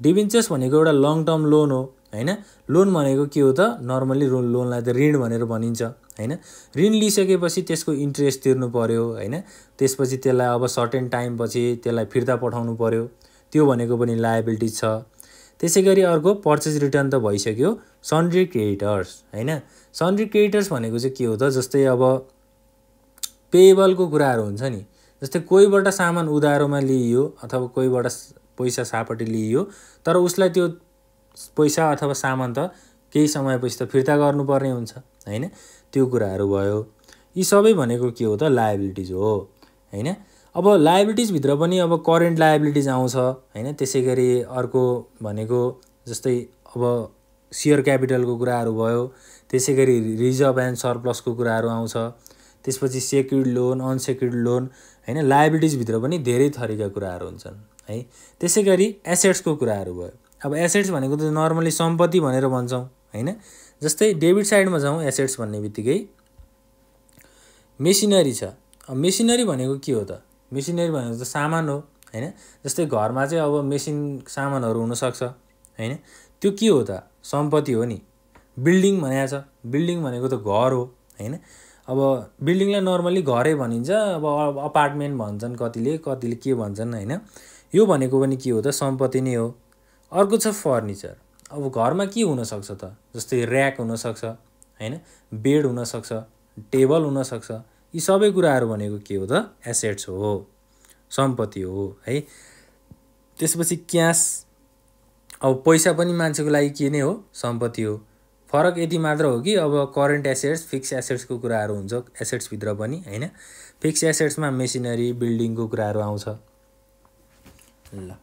डिभेन्चर्स भनेको एउटा लङ टर्म लोन हो होइन? लोन भनेको के हो त? नर्मली लोनलाई त ऋण भनेर भनिन्छ होइन? ऋण लिइसकेपछि त्यसको इन्ट्रेस्ट तिर्नु पऱ्यो होइन? त्यसपछि त्यसलाई अब सर्टेन टाइमपछि त्यसलाई फिर्ता पठाउनु पऱ्यो त्यो भनेको पनि लाइबिलिटिज छ। त्यसै गरी अर्को पर्चेज रिटर्न त भइसक्यो सन्ड्री क्रेडिटर्स होइन? सन्ड्री क्रेडिटर्स भनेको चाहिँ के हो त? जस्तै अब पेएबलको कुराहरू हुन्छ नि। जस्तै कोहीबाट सामान उधारोमा लिइयो अथवा कोहीबाट पैसा सापट्टि लिइयो तर उसलाई त्यो पैसा अथवा सामान त केही समयपछि त फिर्ता गर्नुपर्ने हुन्छ होइन? त्यो कुराहरू भयो। यी सबै भनेको के हो त? लाइबिलिटिज हो होइन? अब लाइबिलिटिजभित्र पनि अब करेन्ट लाइबिलिटिज आउँछ होइन? त्यसै गरी अर्को भनेको जस्तै अब सेयर क्यापिटलको कुराहरू भयो त्यसै गरी रिजर्भ एन्ड सरप्लसको कुराहरू आउँछ त्यसपछि सेक्युर्ड लोन अनसेक्युर्ड लोन होइन लाइबिलिटिजभित्र पनि धेरै थरीका कुराहरू हुन्छन् है। त्यसै गरी एसेट्सको कुराहरू भयो। अब एसेट्स भनेको त नर्मली सम्पत्ति भनेर भन्छौँ होइन। जस्तै डेबिट साइडमा जाउँ एसेट्स भन्ने बित्तिकै मेसिनरी छ। अब मेसिनरी भनेको के हो त? मेसिनरी भनेको त सामान हो होइन। जस्तै घरमा चाहिँ अब मेसिन सामानहरू हुनसक्छ होइन। त्यो के हो त? सम्पत्ति हो नि। बिल्डिङ भनेको छ। बिल्डिङ भनेको त घर हो होइन। अब बिल्डिङलाई नर्मली घरै भनिन्छ अब अपार्टमेन्ट भन्छन् कतिले कतिले के भन्छन् होइन। यो भनेको पनि के हो त सम्पत्ति नै हो। अर्को छ फर्निचर। अब घरमा के हुनसक्छ त? जस्तै ऱ्याक हुनसक्छ होइन? बेड हुनसक्छ टेबल हुनसक्छ। यी सबै कुराहरू भनेको के हो त? एसेट्स हो सम्पत्ति हो है? त्यसपछि क्यास। अब पैसा पनि मान्छेको लागि के नै हो? सम्पत्ति हो। फरक यति मात्र हो कि अब करेन्ट एसेट्स फिक्स एसेट्सको कुराहरू हुन्छ एसेट्सभित्र पनि होइन? फिक्स एसेट्समा मेसिनरी बिल्डिङको कुराहरू आउँछ। ल।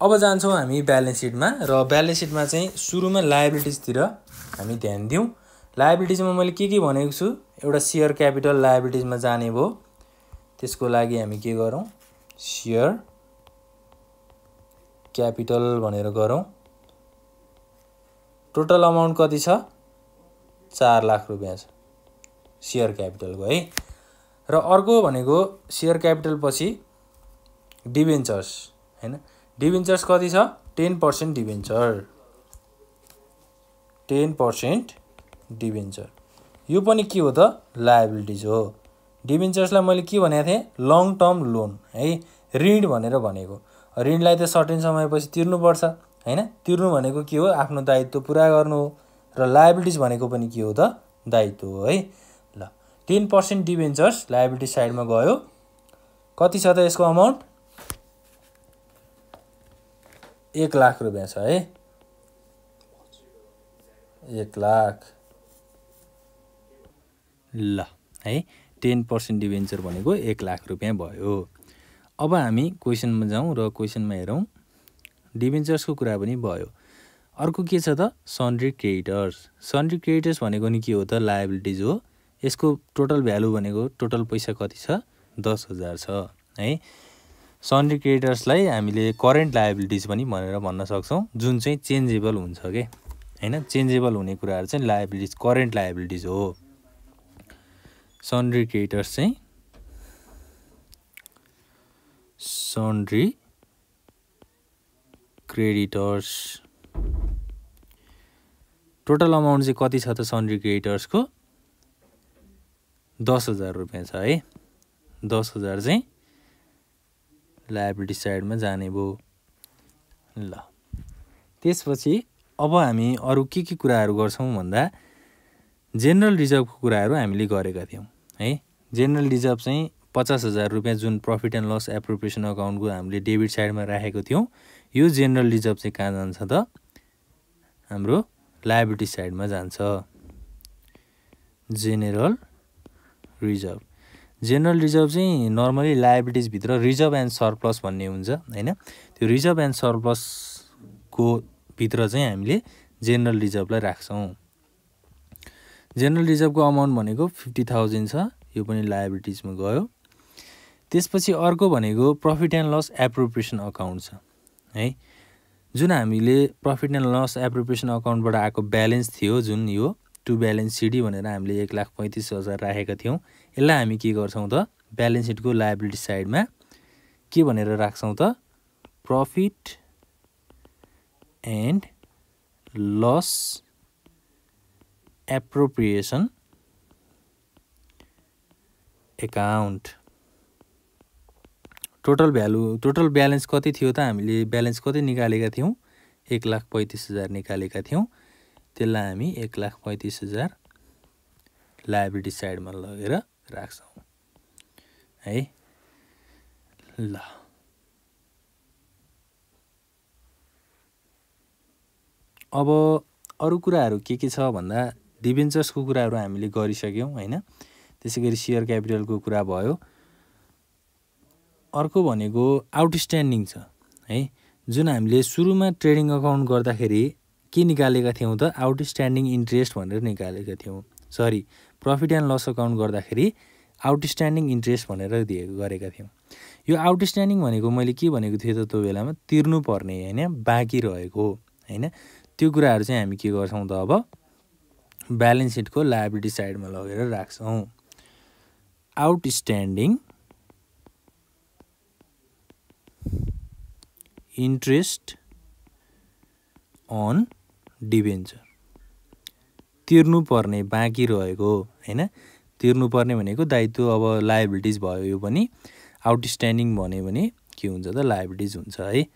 अब जान्छौँ हामी ब्यालेन्स सिटमा र ब्यालेन्स सिटमा चाहिँ सुरुमा लाइबिलिटिजतिर हामी ध्यान दिउँ। लाइबिलिटिजमा मैले के के भनेको छु? एउटा सेयर क्यापिटल लाइबिलिटिजमा जाने भयो। त्यसको लागि हामी के गरौँ? सेयर क्यापिटल भनेर गरौँ। टोटल अमाउन्ट कति छ? चार लाख रुपियाँ छ। सेयर क्यापिटलको है। र अर्को भनेको सेयर क्यापिटल पछि डिभेन्चर्स होइन? डिभेन्चर्स कति छ? Ten percent debenture ten percent debenture यो पनि के हो त? लाइबिलिटिज हो। डिभेन्चर्सलाई मैले के भनेको थिएँ? लङ टर्म लोन है? ऋण भनेर भनेको। ऋणलाई त सर्टेन समयपछि तिर्नुपर्छ। होइन? तिर्नु भनेको के हो? आफ्नो दायित्व पुरा गर्नु हो र लाइबिलिटिज भनेको पनि के हो त? दायित्व हो है? ल टेन पर्सेन्ट डिभेन्चर्स लाइबिलिटी साइडमा गयो। कति छ त यसको अमाउन्ट एक लाख रुपियाँ छ है? एक लाख। ल है? टेन पर्सेन्ट डिभेन्चर भनेको एक लाख रुपियाँ भयो। अब हामी क्वेसनमा जाउँ र क्वेसनमा हेरौँ। डिभेन्चर्सको कुरा पनि भयो। अर्को के छ त? सन्ड्री क्रेडिटर्स सन्ड्री क्रेडिटर्स भनेको नि के हो त? लाइबिलिटिज हो। यसको टोटल भ्यालु भनेको टोटल पैसा कति छ? दस हजार छ है? सन्ड्री क्रेडिटर्सलाई हामीले करेन्ट लाइबिलिटिज पनि भनेर भन्न सक्छौँ। जुन चाहिँ चेन्जेबल हुन्छ कि? होइन? चेन्जेबल हुने कुराहरू चाहिँ लाइबिलिटिज करेन्ट लाइबिलिटिज हो। सन्ड्री क्रेडिटर्स चाहिँ सन्ड्री क्रेडिटर्स। टोटल अमाउन्ट चाहिँ कति छ त सन्ड्री क्रेडिटर्सको? दस हजार रुपियाँ छ है। दस हजार चाहिँ लाइबिलिटी साइडमा जाने भयो। ल। त्यसपछि अब हामी अरू के के कुराहरू गर्छौँ भन्दा जेनरल रिजर्भको कुराहरू हामीले गरेका थियौँ है। जेनरल रिजर्भ चाहिँ पचास हजार रुपियाँ जुन प्रफिट एन्ड लस एप्रोप्रिएसन अकाउन्टको हामीले डेबिट साइडमा राखेको थियौँ। यो जेनरल रिजर्भ चाहिँ कहाँ जान्छ त? हाम्रो लाइबिलिटी साइडमा जान्छ। जेनेरल रिजर्भ जेनरल रिजर्भ चाहिँ नर्मली लाइबिलिटिजभित्र रिजर्भ एन्ड सरप्लस भन्ने हुन्छ होइन? त्यो रिजर्भ एन्ड सरप्लसको भित्र चाहिँ हामीले जेनरल रिजर्भलाई राख्छौँ। जेनरल रिजर्भको अमाउन्ट भनेको फिफ्टी थाउजन्ड छ यो पनि लाइबिलिटिजमा गयो। त्यसपछि अर्को भनेको profit and loss appropriation account छ। है। जुन हामीले प्रफिट एन्ड लस एप्रोप्रिएसन अकाउन्टबाट आएको ब्यालेन्स थियो जुन यो टु ब्यालेन्स सिडी भनेर हामीले एक लाख पैँतिस हजार राखेका थियौँ यसलाई हामी के गर्छौँ त? ब्यालेन्स सिटको लाइबिलिटी साइडमा के भनेर राख्छौँ त? Profit and loss appropriation account total value total balance कति थियो त हामीले ब्यालेन्स कति निकालेका थियौँ? एक लाख पैँतिस हजार निकालेका थियौँ। त्यसलाई हामी एक लाख पैँतिस हजार लाइबिलिटी साइडमा लगेर राख्छौँ। है? ल। अब अरू कुराहरू के के छ भन्दा डिभेन्चर्सको कुराहरू हामीले गरिसक्यौँ होइन? त्यसै गरी सेयर क्यापिटलको कुरा भयो। अर्को भनेको आउटस्ट्यान्डिङ छ है? जुन हामीले सुरुमा ट्रेडिङ अकाउन्ट गर्दाखेरि के निकालेका थियौँ त? आउटस्ट्यान्डिङ इन्ट्रेस्ट भनेर निकालेका थियौँ। Sorry profit and loss account गर्दाखेरि आउटस्ट्यान्डिङ इन्ट्रेस्ट भनेर दिए गरेका थियौँ। यो आउटस्ट्यान्डिङ भनेको मैले के भनेको थिएँ त त्यो बेलामा? तिर्नुपर्ने होइन? बाँकी रहेको होइन? त्यो कुराहरू चाहिँ हामी के गर्छौँ त अब? ब्यालेन्स सिटको लाइबिलिटी साइडमा लगेर राख्छौँ। आउटस्ट्यान्डिङ इन्ट्रेस्ट अन डिभेन्चर तिर्नुपर्ने बाँकी रहेको होइन? तिर्नुपर्ने भनेको दायित्व अब लाइबिलिटिज भयो यो पनि। आउटस्ट्यान्डिङ भन्यो भने के हुन्छ त? लाइबिलिटिज हुन्छ है।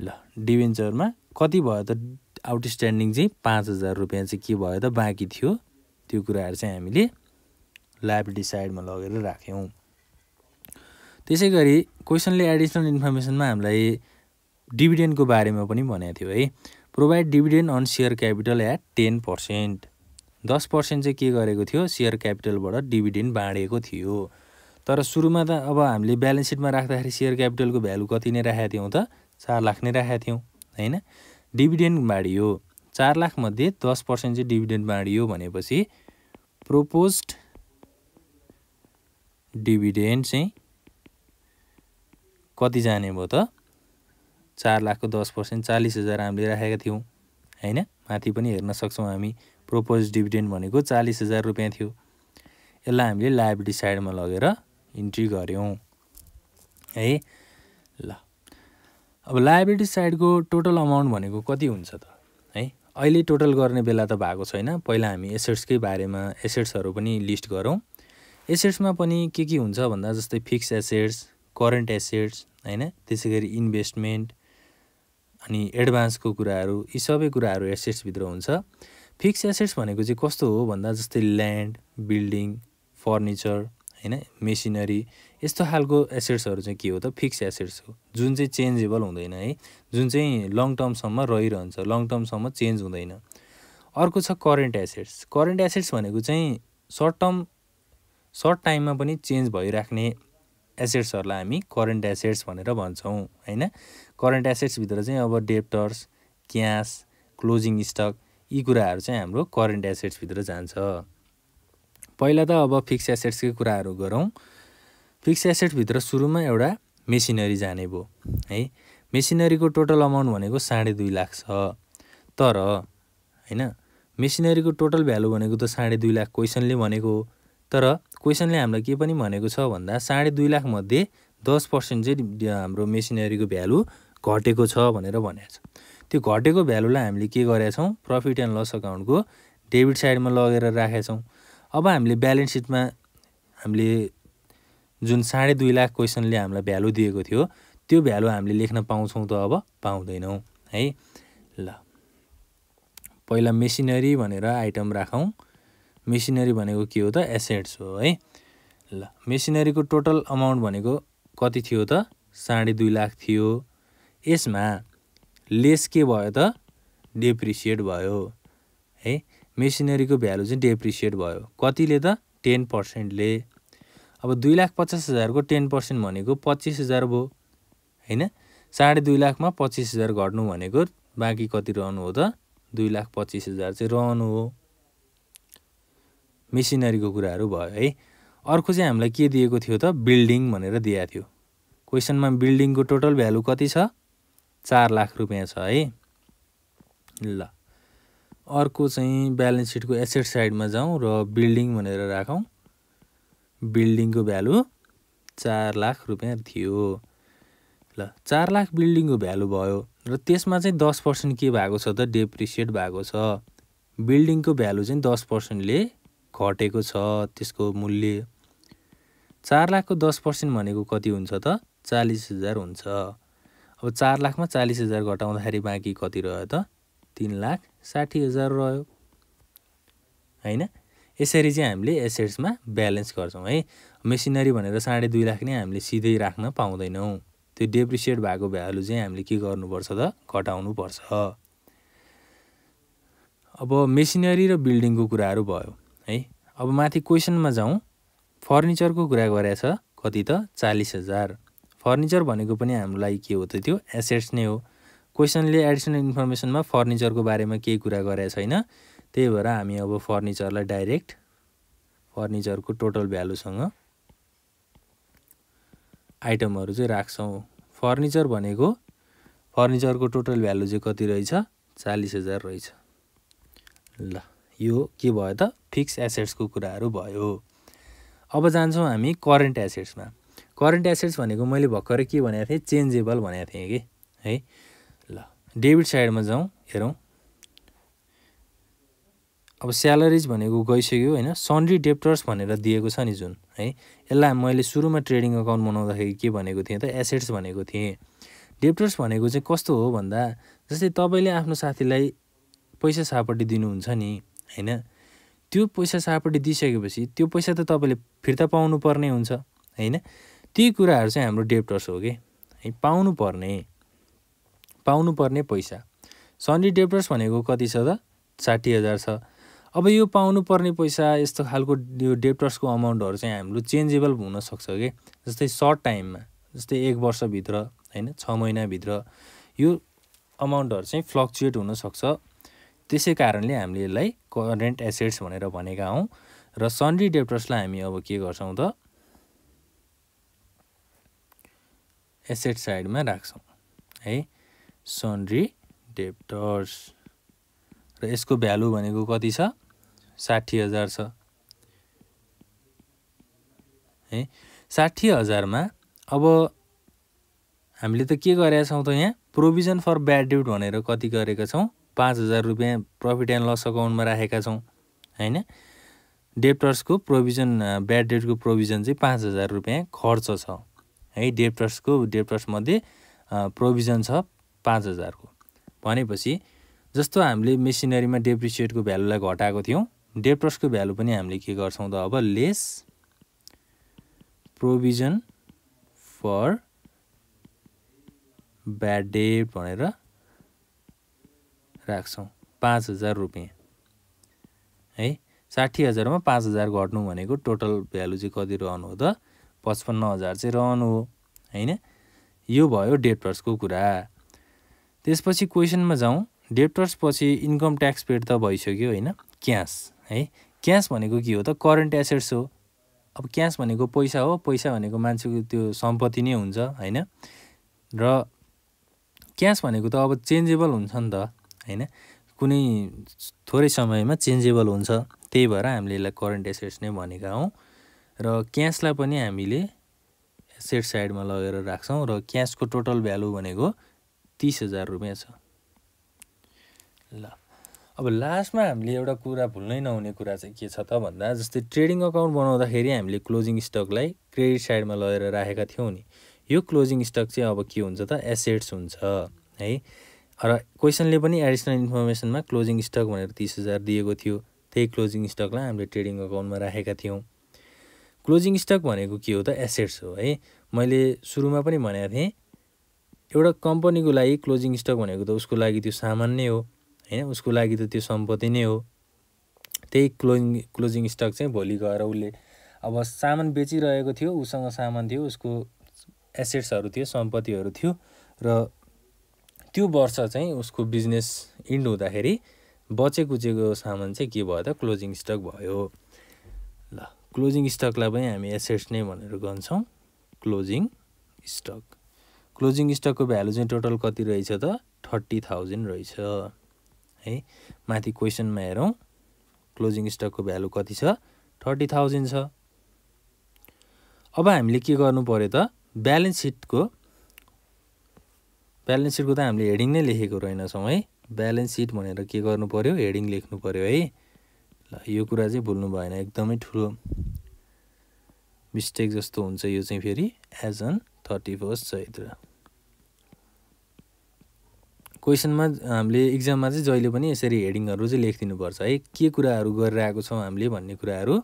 ल डिभेन्चरमा कति भयो त? आउटस्ट्यान्डिङ चाहिँ पाँच हजार रुपियाँ चाहिँ के भयो त? बाँकी थियो। त्यो कुराहरू चाहिँ हामीले लाइबिलिटी साइडमा लगेर राख्यौँ। त्यसै गरी क्वेसनले एडिसनल इन्फर्मेसनमा हामीलाई डिभिडेन्डको बारेमा पनि भनेको थियो है। Provide dividend on share capital at ten percent दस पर्सेन्ट चाहिँ के गरेको थियो? सेयर क्यापिटलबाट डिभिडेन्ड बाँडेको थियो। तर सुरुमा त अब हामीले ब्यालेन्स सिटमा राख्दाखेरि सेयर क्यापिटलको भ्यालु कति नै राखेका थियौँ त? चार लाख नै राखेका थियौँ होइन? डिभिडेन्ड बाँडियो। चार लाखमध्ये दस पर्सेन्ट चाहिँ डिभिडेन्ड बाँडियो भनेपछि प्रोपोज डिभिडेन्ड चाहिँ कति जाने भयो त? चार लाखको दस पर्सेन्ट चालिस हजार हामीले राखेका थियौँ होइन? माथि पनि हेर्न सक्छौँ हामी प्रोपोज डिभिडेन्ड भनेको चालिस हजार रुपियाँ थियो। यसलाई हामीले लाइबिलिटी साइडमा लगेर इन्ट्री गऱ्यौँ है? ल अब लाइबिलिटी साइडको टोटल अमाउन्ट भनेको कति हुन्छ त है? अहिले टोटल गर्ने बेला त भएको छैन। पहिला हामी एसेट्सकै बारेमा एसेट्सहरू पनि लिस्ट गरौँ एसेट्समा पनि के के हुन्छ भन्दा जस्तै फिक्स एसेट्स करेन्ट एसेट्स होइन? त्यसै गरी इन्भेस्टमेन्ट अनि एडभान्सको कुराहरू यी सबै कुराहरू एसेट्सभित्र हुन्छ। फिक्स एसेट्स भनेको चाहिँ कस्तो हो भन्दा जस्तै ल्यान्ड बिल्डिङ फर्निचर होइन? मेसिनरी यस्तो खालको एसेट्सहरू चाहिँ के हो त? फिक्स एसेट्स हो। जुन चाहिँ चेन्जेबल हुँदैन है। जुन चाहिँ लङ टर्मसम्म रहिरहन्छ। लङ टर्मसम्म चेन्ज हुँदैन। अर्को छ करेन्ट एसेट्स करेन्ट एसेट्स भनेको चाहिँ सर्ट टर्म सर्ट टाइममा पनि चेन्ज भइराख्ने एसेट्सहरूलाई हामी करेन्ट एसेट्स भनेर भन्छौँ होइन? करेन्ट एसेट्सभित्र चाहिँ अब डेप्टर्स क्यास क्लोजिङ स्टक यी कुराहरू चाहिँ हाम्रो करेन्ट एसेट्सभित्र जान्छ। पहिला त अब फिक्स एसेट्सकै कुराहरू गरौँ। फिक्स एसेट्सभित्र सुरुमा एउटा मेसिनरी जाने भयो है? मेसिनरीको टोटल अमाउन्ट भनेको साढे दुई लाख छ। तर होइन? मेसिनरीको टोटल भ्यालु भनेको त साढे दुई लाख क्वेसनले भनेको हो। तर क्वेसनले हामीलाई के पनि भनेको छ भन्दा साढे दुई लाखमध्ये दस पर्सेन्ट चाहिँ हाम्रो मेसिनरीको भ्यालु घटेको छ भनेर भनेको छ। त्यो घटेको भ्यालुलाई हामीले के गरेका छौँ? प्रफिट एन्ड लस अकाउन्टको डेबिट साइडमा लगेर राखेका छौँ। अब हामीले ब्यालेन्स सिटमा हामीले जुन साढे दुई लाख क्वेसनले हामीलाई भ्यालु दिएको थियो त्यो भ्यालु हामीले लेख्न पाउँछौँ त अब? पाउँदैनौँ है? ल। पहिला मेसिनरी भनेर आइटम राखौँ। मेसिनरी भनेको के हो त? एसेट्स हो है? ल मेसिनरीको टोटल अमाउन्ट भनेको कति थियो त? साढे दुई लाख थियो। यसमा लेस के भयो त? डेप्रिसिएट भयो है? मेसिनरीको भ्यालु चाहिँ डेप्रिसिएट भयो। कतिले त? टेन पर्सेन्टले अब दुई लाख पचास हजारको टेन पर्सेन्ट भनेको पच्चिस हजार भयो होइन? साढे दुई लाखमा पच्चिस हजार घट्नु भनेको बाँकी कति रहनु हो त? दुई लाख पच्चिस हजार चाहिँ रहनु हो। मेसिनरीको कुराहरू भयो है। अर्को चाहिँ हामीलाई के दिएको थियो त? बिल्डिङ भनेर दिएको थियो। क्वेसनमा बिल्डिङको टोटल भ्यालु कति छ? चार लाख रुपियाँ छ है। ल। अर्को चाहिँ ब्यालेन्स सिटको एसेट साइडमा जाउँ र बिल्डिङ भनेर राखौँ। बिल्डिङको भ्यालु चार लाख रुपियाँ थियो। ल चार लाख बिल्डिङको भ्यालु भयो र त्यसमा चाहिँ दस पर्सेन्ट के भएको छ त? डेप्रिसिएट भएको छ। बिल्डिङको भ्यालु चाहिँ दस पर्सेन्टले घटेको छ त्यसको मूल्य चार लाखको दस पर्सेन्ट भनेको कति हुन्छ त? चालिस हजार हुन्छ। अब चार लाखमा चालिस हजार घटाउँदाखेरि बाँकी कति रह्यो त? तिन लाख साठी हजार रह्यो। होइन? यसरी चाहिँ हामीले एसेट्समा ब्यालेन्स गर्छौँ है। मेसिनरी भनेर साढे दुई लाख नै हामीले सिधै राख्न पाउँदैनौँ। त्यो डेप्रिसिएट भएको भ्यालु चाहिँ हामीले के गर्नुपर्छ त? घटाउनुपर्छ। अब मेसिनरी र बिल्डिङको कुराहरू भयो। है? अब माथि क्वेसनमा जाउँ। फर्निचरको कुरा गरेछ कति त? चालिस हजार। फर्निचर भनेको पनि हाम्रो लागि के हो त त्यो? एसेट्स नै हो। क्वेसनले एडिसनल इन्फर्मेसनमा फर्निचरको बारेमा केही कुरा गरेको छैन। त्यही भएर हामी अब फर्निचरलाई डाइरेक्ट फर्निचरको टोटल भ्यालुसँग आइटमहरू चाहिँ राख्छौँ। फर्निचर भनेको फर्निचरको टोटल भ्यालु चाहिँ कति रहेछ? चालिस हजार रहेछ। ल। यो के भयो त? फिक्स एसेट्सको कुराहरू भयो। अब जान्छौँ हामी करेन्ट एसेट्समा करेन्ट एसेट्स भनेको मैले भर्खरै के भनेको थिएँ? चेन्जेबल भनेको थिएँ कि? है? ल डेबिट साइडमा जाउँ हेरौँ। अब स्यालेरिज भनेको गइसक्यो होइन? सन्ड्री डेप्टर्स भनेर दिएको छ नि जुन है? यसलाई मैले सुरुमा ट्रेडिङ अकाउन्ट बनाउँदाखेरि के भनेको थिएँ त? एसेट्स भनेको थिएँ। डेप्टर्स भनेको चाहिँ कस्तो हो भन्दा जस्तै तपाईँले आफ्नो साथीलाई पैसा सापट्टि दिनुहुन्छ नि होइन? त्यो पैसा सापट्टि दिइसकेपछि त्यो पैसा त तपाईँले फिर्ता पाउनु पर्ने हुन्छ होइन? ती कुराहरू चाहिँ हाम्रो डेप्टर्स हो कि? है पाउनु पर्ने पाउनु पर्ने पैसा। सन्डी डेप्टर्स भनेको कति छ त? साठी हजार छ। अब यो पाउनु पर्ने पैसा यस्तो खालको यो डेप्टर्सको अमाउन्टहरू चाहिँ हाम्रो चेन्जेबल हुनसक्छ कि? जस्तै सर्ट टाइममा जस्तै एक वर्षभित्र होइन? छ महिनाभित्र यो अमाउन्टहरू चाहिँ फ्लक्चुएट हुनसक्छ। त्यसै कारणले हामीले यसलाई करेन्ट एसेट्स भनेर भनेका हौँ। र सन्ड्री डेप्टर्सलाई हामी अब के गर्छौँ त? एसेट साइडमा राख्छौँ है? सन्ड्री डेप्टर्स र यसको भ्यालु भनेको कति छ? साठी हजार छ। है? साठी हजारमा अब हामीले त के गरेका छौँ त यहाँ? प्रोभिजन फर ब्याड ड्युट भनेर कति गरेका छौँ? पाँच हजार रुपियाँ प्रफिट एन्ड लस अकाउन्टमा राखेका छौँ होइन? डेप्टर्सको प्रोभिजन ब्याड डेटको प्रोभिजन चाहिँ पाँच हजार रुपियाँ खर्च छ है? डेप्टर्सको डेप्टर्समध्ये प्रोभिजन छ पाँच हजारको। भनेपछि जस्तो हामीले मेसिनरीमा डेप्रिसिएटको भ्यालुलाई घटाएको थियौँ डेप्टर्सको भ्यालु पनि हामीले के गर्छौँ त अब? Less provision for bad debt भनेर राख्छौँ। पाँच हजार रुपियाँ। है? साठी हजारमा पाँच हजार घट्नु भनेको टोटल भ्यालु चाहिँ कति रहनु हो त? पचपन्न हजार चाहिँ रहनु हो। होइन? यो भयो डेप्टर्सको कुरा। त्यसपछि क्वेसनमा जाउँ। डेप्टर्स पछि इन्कम ट्याक्स पेड त भइसक्यो होइन? क्यास है? क्यास भनेको के हो त? करेन्ट एसेट्स हो। अब क्यास भनेको पैसा हो। पैसा भनेको मान्छेको त्यो सम्पत्ति नै हुन्छ होइन? र क्यास भनेको त अब चेन्जेबल हुन्छ नि त। होइन? कुनै थोरै समयमा चेन्जेबल हुन्छ त्यही भएर हामीले यसलाई करेन्ट एसेट्स नै भनेका हौँ। र क्यासलाई पनि हामीले एसेट साइडमा लगेर राख्छौँ र क्यासको टोटल भ्यालु भनेको तिस हजार रुपियाँ छ। ल अब लास्टमा हामीले एउटा कुरा भुल्नै नहुने कुरा चाहिँ के छ त भन्दा जस्तै ट्रेडिङ अकाउन्ट बनाउँदाखेरि हामीले क्लोजिङ स्टकलाई क्रेडिट साइडमा लगेर राखेका थियौँ नि। यो क्लोजिङ स्टक चाहिँ अब के हुन्छ त? एसेट्स हुन्छ है? र क्वेसनले पनि एडिसनल इन्फर्मेसनमा क्लोजिङ स्टक भनेर तिस हजार दिएको थियो। त्यही क्लोजिङ स्टकलाई हामीले ट्रेडिङ अकाउन्टमा राखेका थियौँ। क्लोजिङ स्टक भनेको के हो त? एसेट्स हो है। मैले सुरुमा पनि भनेको थिएँ एउटा कम्पनीको लागि क्लोजिङ स्टक भनेको त उसको लागि त्यो सामान नै हो होइन? उसको लागि त त्यो सम्पत्ति नै हो। त्यही क्लोजिङ क्लोजिङ स्टक चाहिँ भोलि गएर उसले अब सामान बेचिरहेको थियो उसँग सामान थियो उसको एसेट्सहरू थियो सम्पत्तिहरू थियो र त्यो वर्ष चाहिँ उसको बिजनेस इन्ड हुँदाखेरि बचे कुचेको सामान चाहिँ के भयो त? क्लोजिङ स्टक भयो। ल क्लोजिङ स्टकलाई पनि हामी एसेट्स नै भनेर गन्छौँ क्लोजिङ स्टक क्लोजिङ स्टकको भ्यालु चाहिँ टोटल कति रहेछ त? थर्टी थाउजन्ड रहेछ। है माथि क्वेसनमा हेरौँ। क्लोजिङ स्टकको भ्यालु कति छ? थर्टी थाउजन्ड छ। अब हामीले के गर्नु पऱ्यो त? ब्यालेन्स सिटको ब्यालेन्स सिटको त हामीले हेडिङ नै लेखेको रहेनछौँ है। ब्यालेन्स सिट भनेर के गर्नु पऱ्यो हेडिङ लेख्नु पऱ्यो है। ल यो कुरा चाहिँ भुल्नु भएन। एकदमै ठुलो मिस्टेक जस्तो हुन्छ यो चाहिँ फेरि as on thirty first Chaitra. क्वेसनमा हामीले इक्जाममा चाहिँ जहिले पनि यसरी हेडिङहरू चाहिँ लेखिदिनुपर्छ है। के कुराहरू गरिरहेको छौँ हामीले भन्ने कुराहरू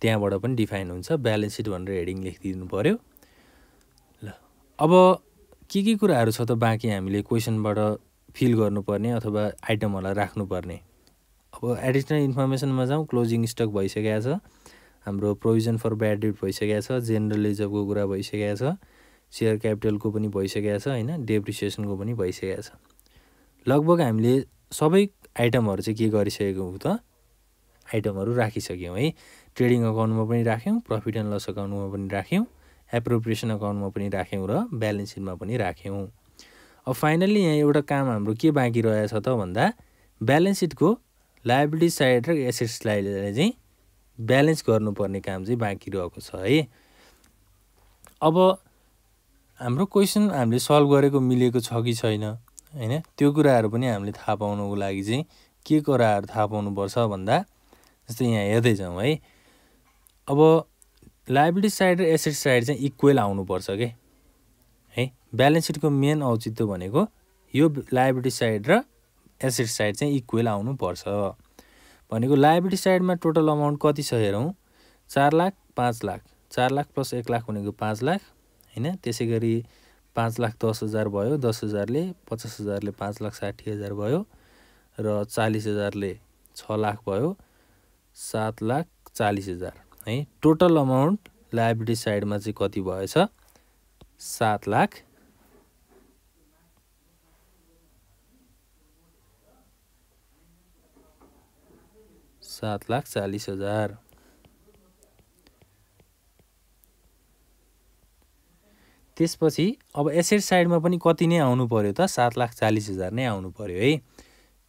त्यहाँबाट पनि डिफाइन हुन्छ। ब्यालेन्स सिट भनेर हेडिङ लेखिदिनु पऱ्यो ल अब के के कुराहरू छ त बाँकी हामीले क्वेसनबाट फिल गर्नुपर्ने अथवा आइटमहरूलाई राख्नुपर्ने? अब एडिसनल इन्फर्मेसनमा जाउँ क्लोजिङ स्टक भइसकेको छ हाम्रो प्रोभिजन फर ब्याड डेट भइसकेको छ जेनरल रिजर्भको कुरा भइसकेको छ सेयर क्यापिटलको पनि भइसकेको छ होइन? डेप्रिसिएसनको पनि भइसकेको छ। लगभग हामीले सबै आइटमहरू चाहिँ के गरिसकेको त? आइटमहरू राखिसक्यौँ है। ट्रेडिङ अकाउन्टमा पनि राख्यौँ प्रफिट एन्ड लस अकाउन्टमा पनि राख्यौँ। एप्रोप्रिएसन अकाउन्टमा पनि राख्यौँ र ब्यालेन्स सिटमा पनि राख्यौँ। अब फाइनल्ली यहाँ एउटा काम हाम्रो के बाँकी रहेछ त भन्दा ब्यालेन्स सिटको लाइबिलिटी साइड र एसेट साइडलाई चाहिँ ब्यालेन्स गर्नुपर्ने काम चाहिँ बाँकी रहेको छ है। अब हाम्रो क्वेसन हामीले सल्भ गरेको मिलेको छ कि छैन होइन? त्यो कुराहरू पनि हामीले थाहा पाउनुको लागि चाहिँ के कुराहरू थाहा पाउनुपर्छ भन्दा जस्तै यहाँ हेर्दै जाउँ है। अब लाइबिलिटी साइड र एसेट साइड चाहिँ इक्वेल आउनुपर्छ कि? है? ब्यालेन्स सिटको मेन औचित्य भनेको यो लाइबिलिटी साइड र एसेट साइड चाहिँ इक्वेल आउनुपर्छ। भनेको लाइबिलिटी साइडमा टोटल अमाउन्ट कति छ हेरौँ? चार लाख पाँच लाख। चार लाख प्लस एक लाख भनेको पाँच लाख होइन? त्यसै गरी पाँच लाख दस हजार भयो दस हजारले पचास हजारले पाँच लाख साठी हजार भयो र चालिस हजारले छ लाख भयो सात लाख चालिस हजार। है? टोटल अमाउन्ट लाइबिलिटी साइडमा चाहिँ कति भएछ? सात लाख। सात लाख चालिस हजार। त्यसपछि अब एसेट साइडमा पनि कति नै आउनु पऱ्यो त? सात लाख चालिस हजार नै आउनु पऱ्यो है।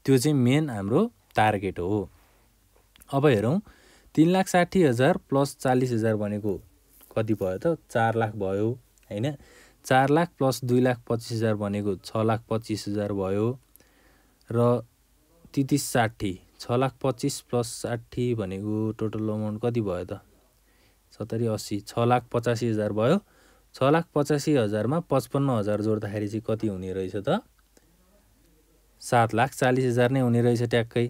त्यो चाहिँ मेन हाम्रो टार्गेट हो। अब हेरौँ। तिन लाख साठी हजार प्लस चालिस हजार भनेको कति भयो त? चार लाख भयो होइन? चार लाख प्लस दुई लाख पच्चिस हजार भनेको छ लाख पच्चिस हजार भयो र तितिस साठी छ लाख पच्चिस प्लस साठी भनेको टोटल अमाउन्ट कति भयो त? सत्तरी अस्सी छ लाख पचासी हजार भयो। छ लाख पचासी हजारमा पचपन्न हजार जोड्दाखेरि चाहिँ कति हुने रहेछ त? सात लाख चालिस हजार नै हुने रहेछ ट्याक्कै।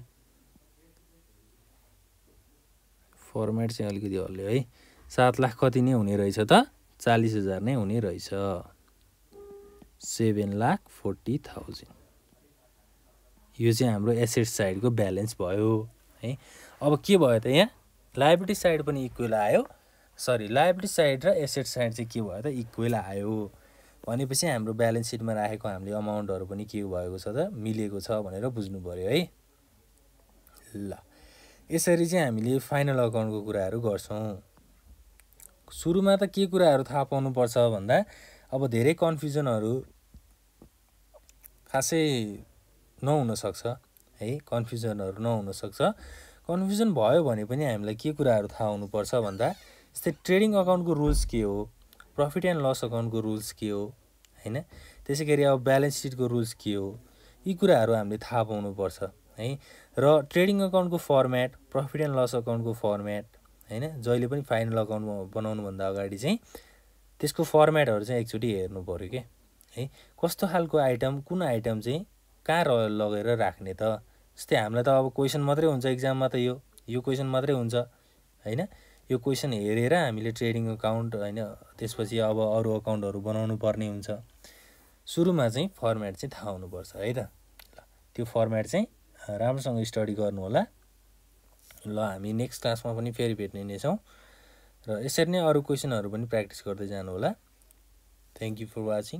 फर्मेट चाहिँ अलिकति हल्यो है। सात लाख कति नै हुने रहेछ त? चालिस हजार नै हुने रहेछ। Seven lakh forty thousand. यो चाहिँ हाम्रो एसेट साइडको ब्यालेन्स भयो है। अब के भयो त यहाँ? लाइबिलिटी साइड पनि इक्वल आयो। सरी लाइबिलिटी साइड र एसेट साइड चाहिँ के भयो त? इक्वेल आयो। भनेपछि हाम्रो ब्यालेन्स सिटमा राखेको हामीले अमाउन्टहरू पनि के भएको छ त? मिलेको छ भनेर बुझ्नु पऱ्यो है। ल। यसरी चाहिँ हामीले फाइनल अकाउन्टको कुराहरू गर्छौँ। सुरुमा त के कुराहरू थाहा पाउनुपर्छ भन्दा अब धेरै कन्फ्युजनहरू खासै नहुनसक्छ है कन्फ्युजनहरू नहुनसक्छ। कन्फ्युजन भयो भने पनि हामीलाई के कुराहरू थाहा हुनुपर्छ भन्दा जस्तै ट्रेडिङ अकाउन्टको रुल्स के हो प्रफिट एन्ड लस अकाउन्टको रुल्स के हो होइन? त्यसै गरी अब ब्यालेन्स सिटको रुल्स के हो यी कुराहरू हामीले थाहा पाउनुपर्छ। है? र ट्रेडिङ अकाउन्टको फर्मेट प्रफिट एन्ड लस अकाउन्टको फर्मेट होइन? जहिले पनि फाइनल अकाउन्ट बनाउनुभन्दा अगाडि चाहिँ त्यसको फर्मेटहरू चाहिँ एकचोटि हेर्नु पऱ्यो कि? है? कस्तो खालको आइटम कुन आइटम चाहिँ कहाँ लगेर राख्ने त? जस्तै हामीलाई त अब क्वेसन मात्रै हुन्छ इक्जाममा त यो यो क्वेसन मात्रै हुन्छ होइन? यो क्वेसन हेरेर हामीले ट्रेडिङ अकाउन्ट होइन? त्यसपछि अब अरू अकाउन्टहरू बनाउनु पर्ने हुन्छ। सुरुमा चाहिँ फर्मेट चाहिँ थाहा हुनुपर्छ है त? त्यो फर्मेट चाहिँ राम्रोसँग स्टडी गर्नु होला ल हामी नेक्स्ट क्लासमा पनि फेरि भेट्ने नै छौँ। र यसरी नै अरू क्वेसनहरू पनि प्र्याक्टिस गर्दै जानु होला थ्याङ्क यू फर वाचिङ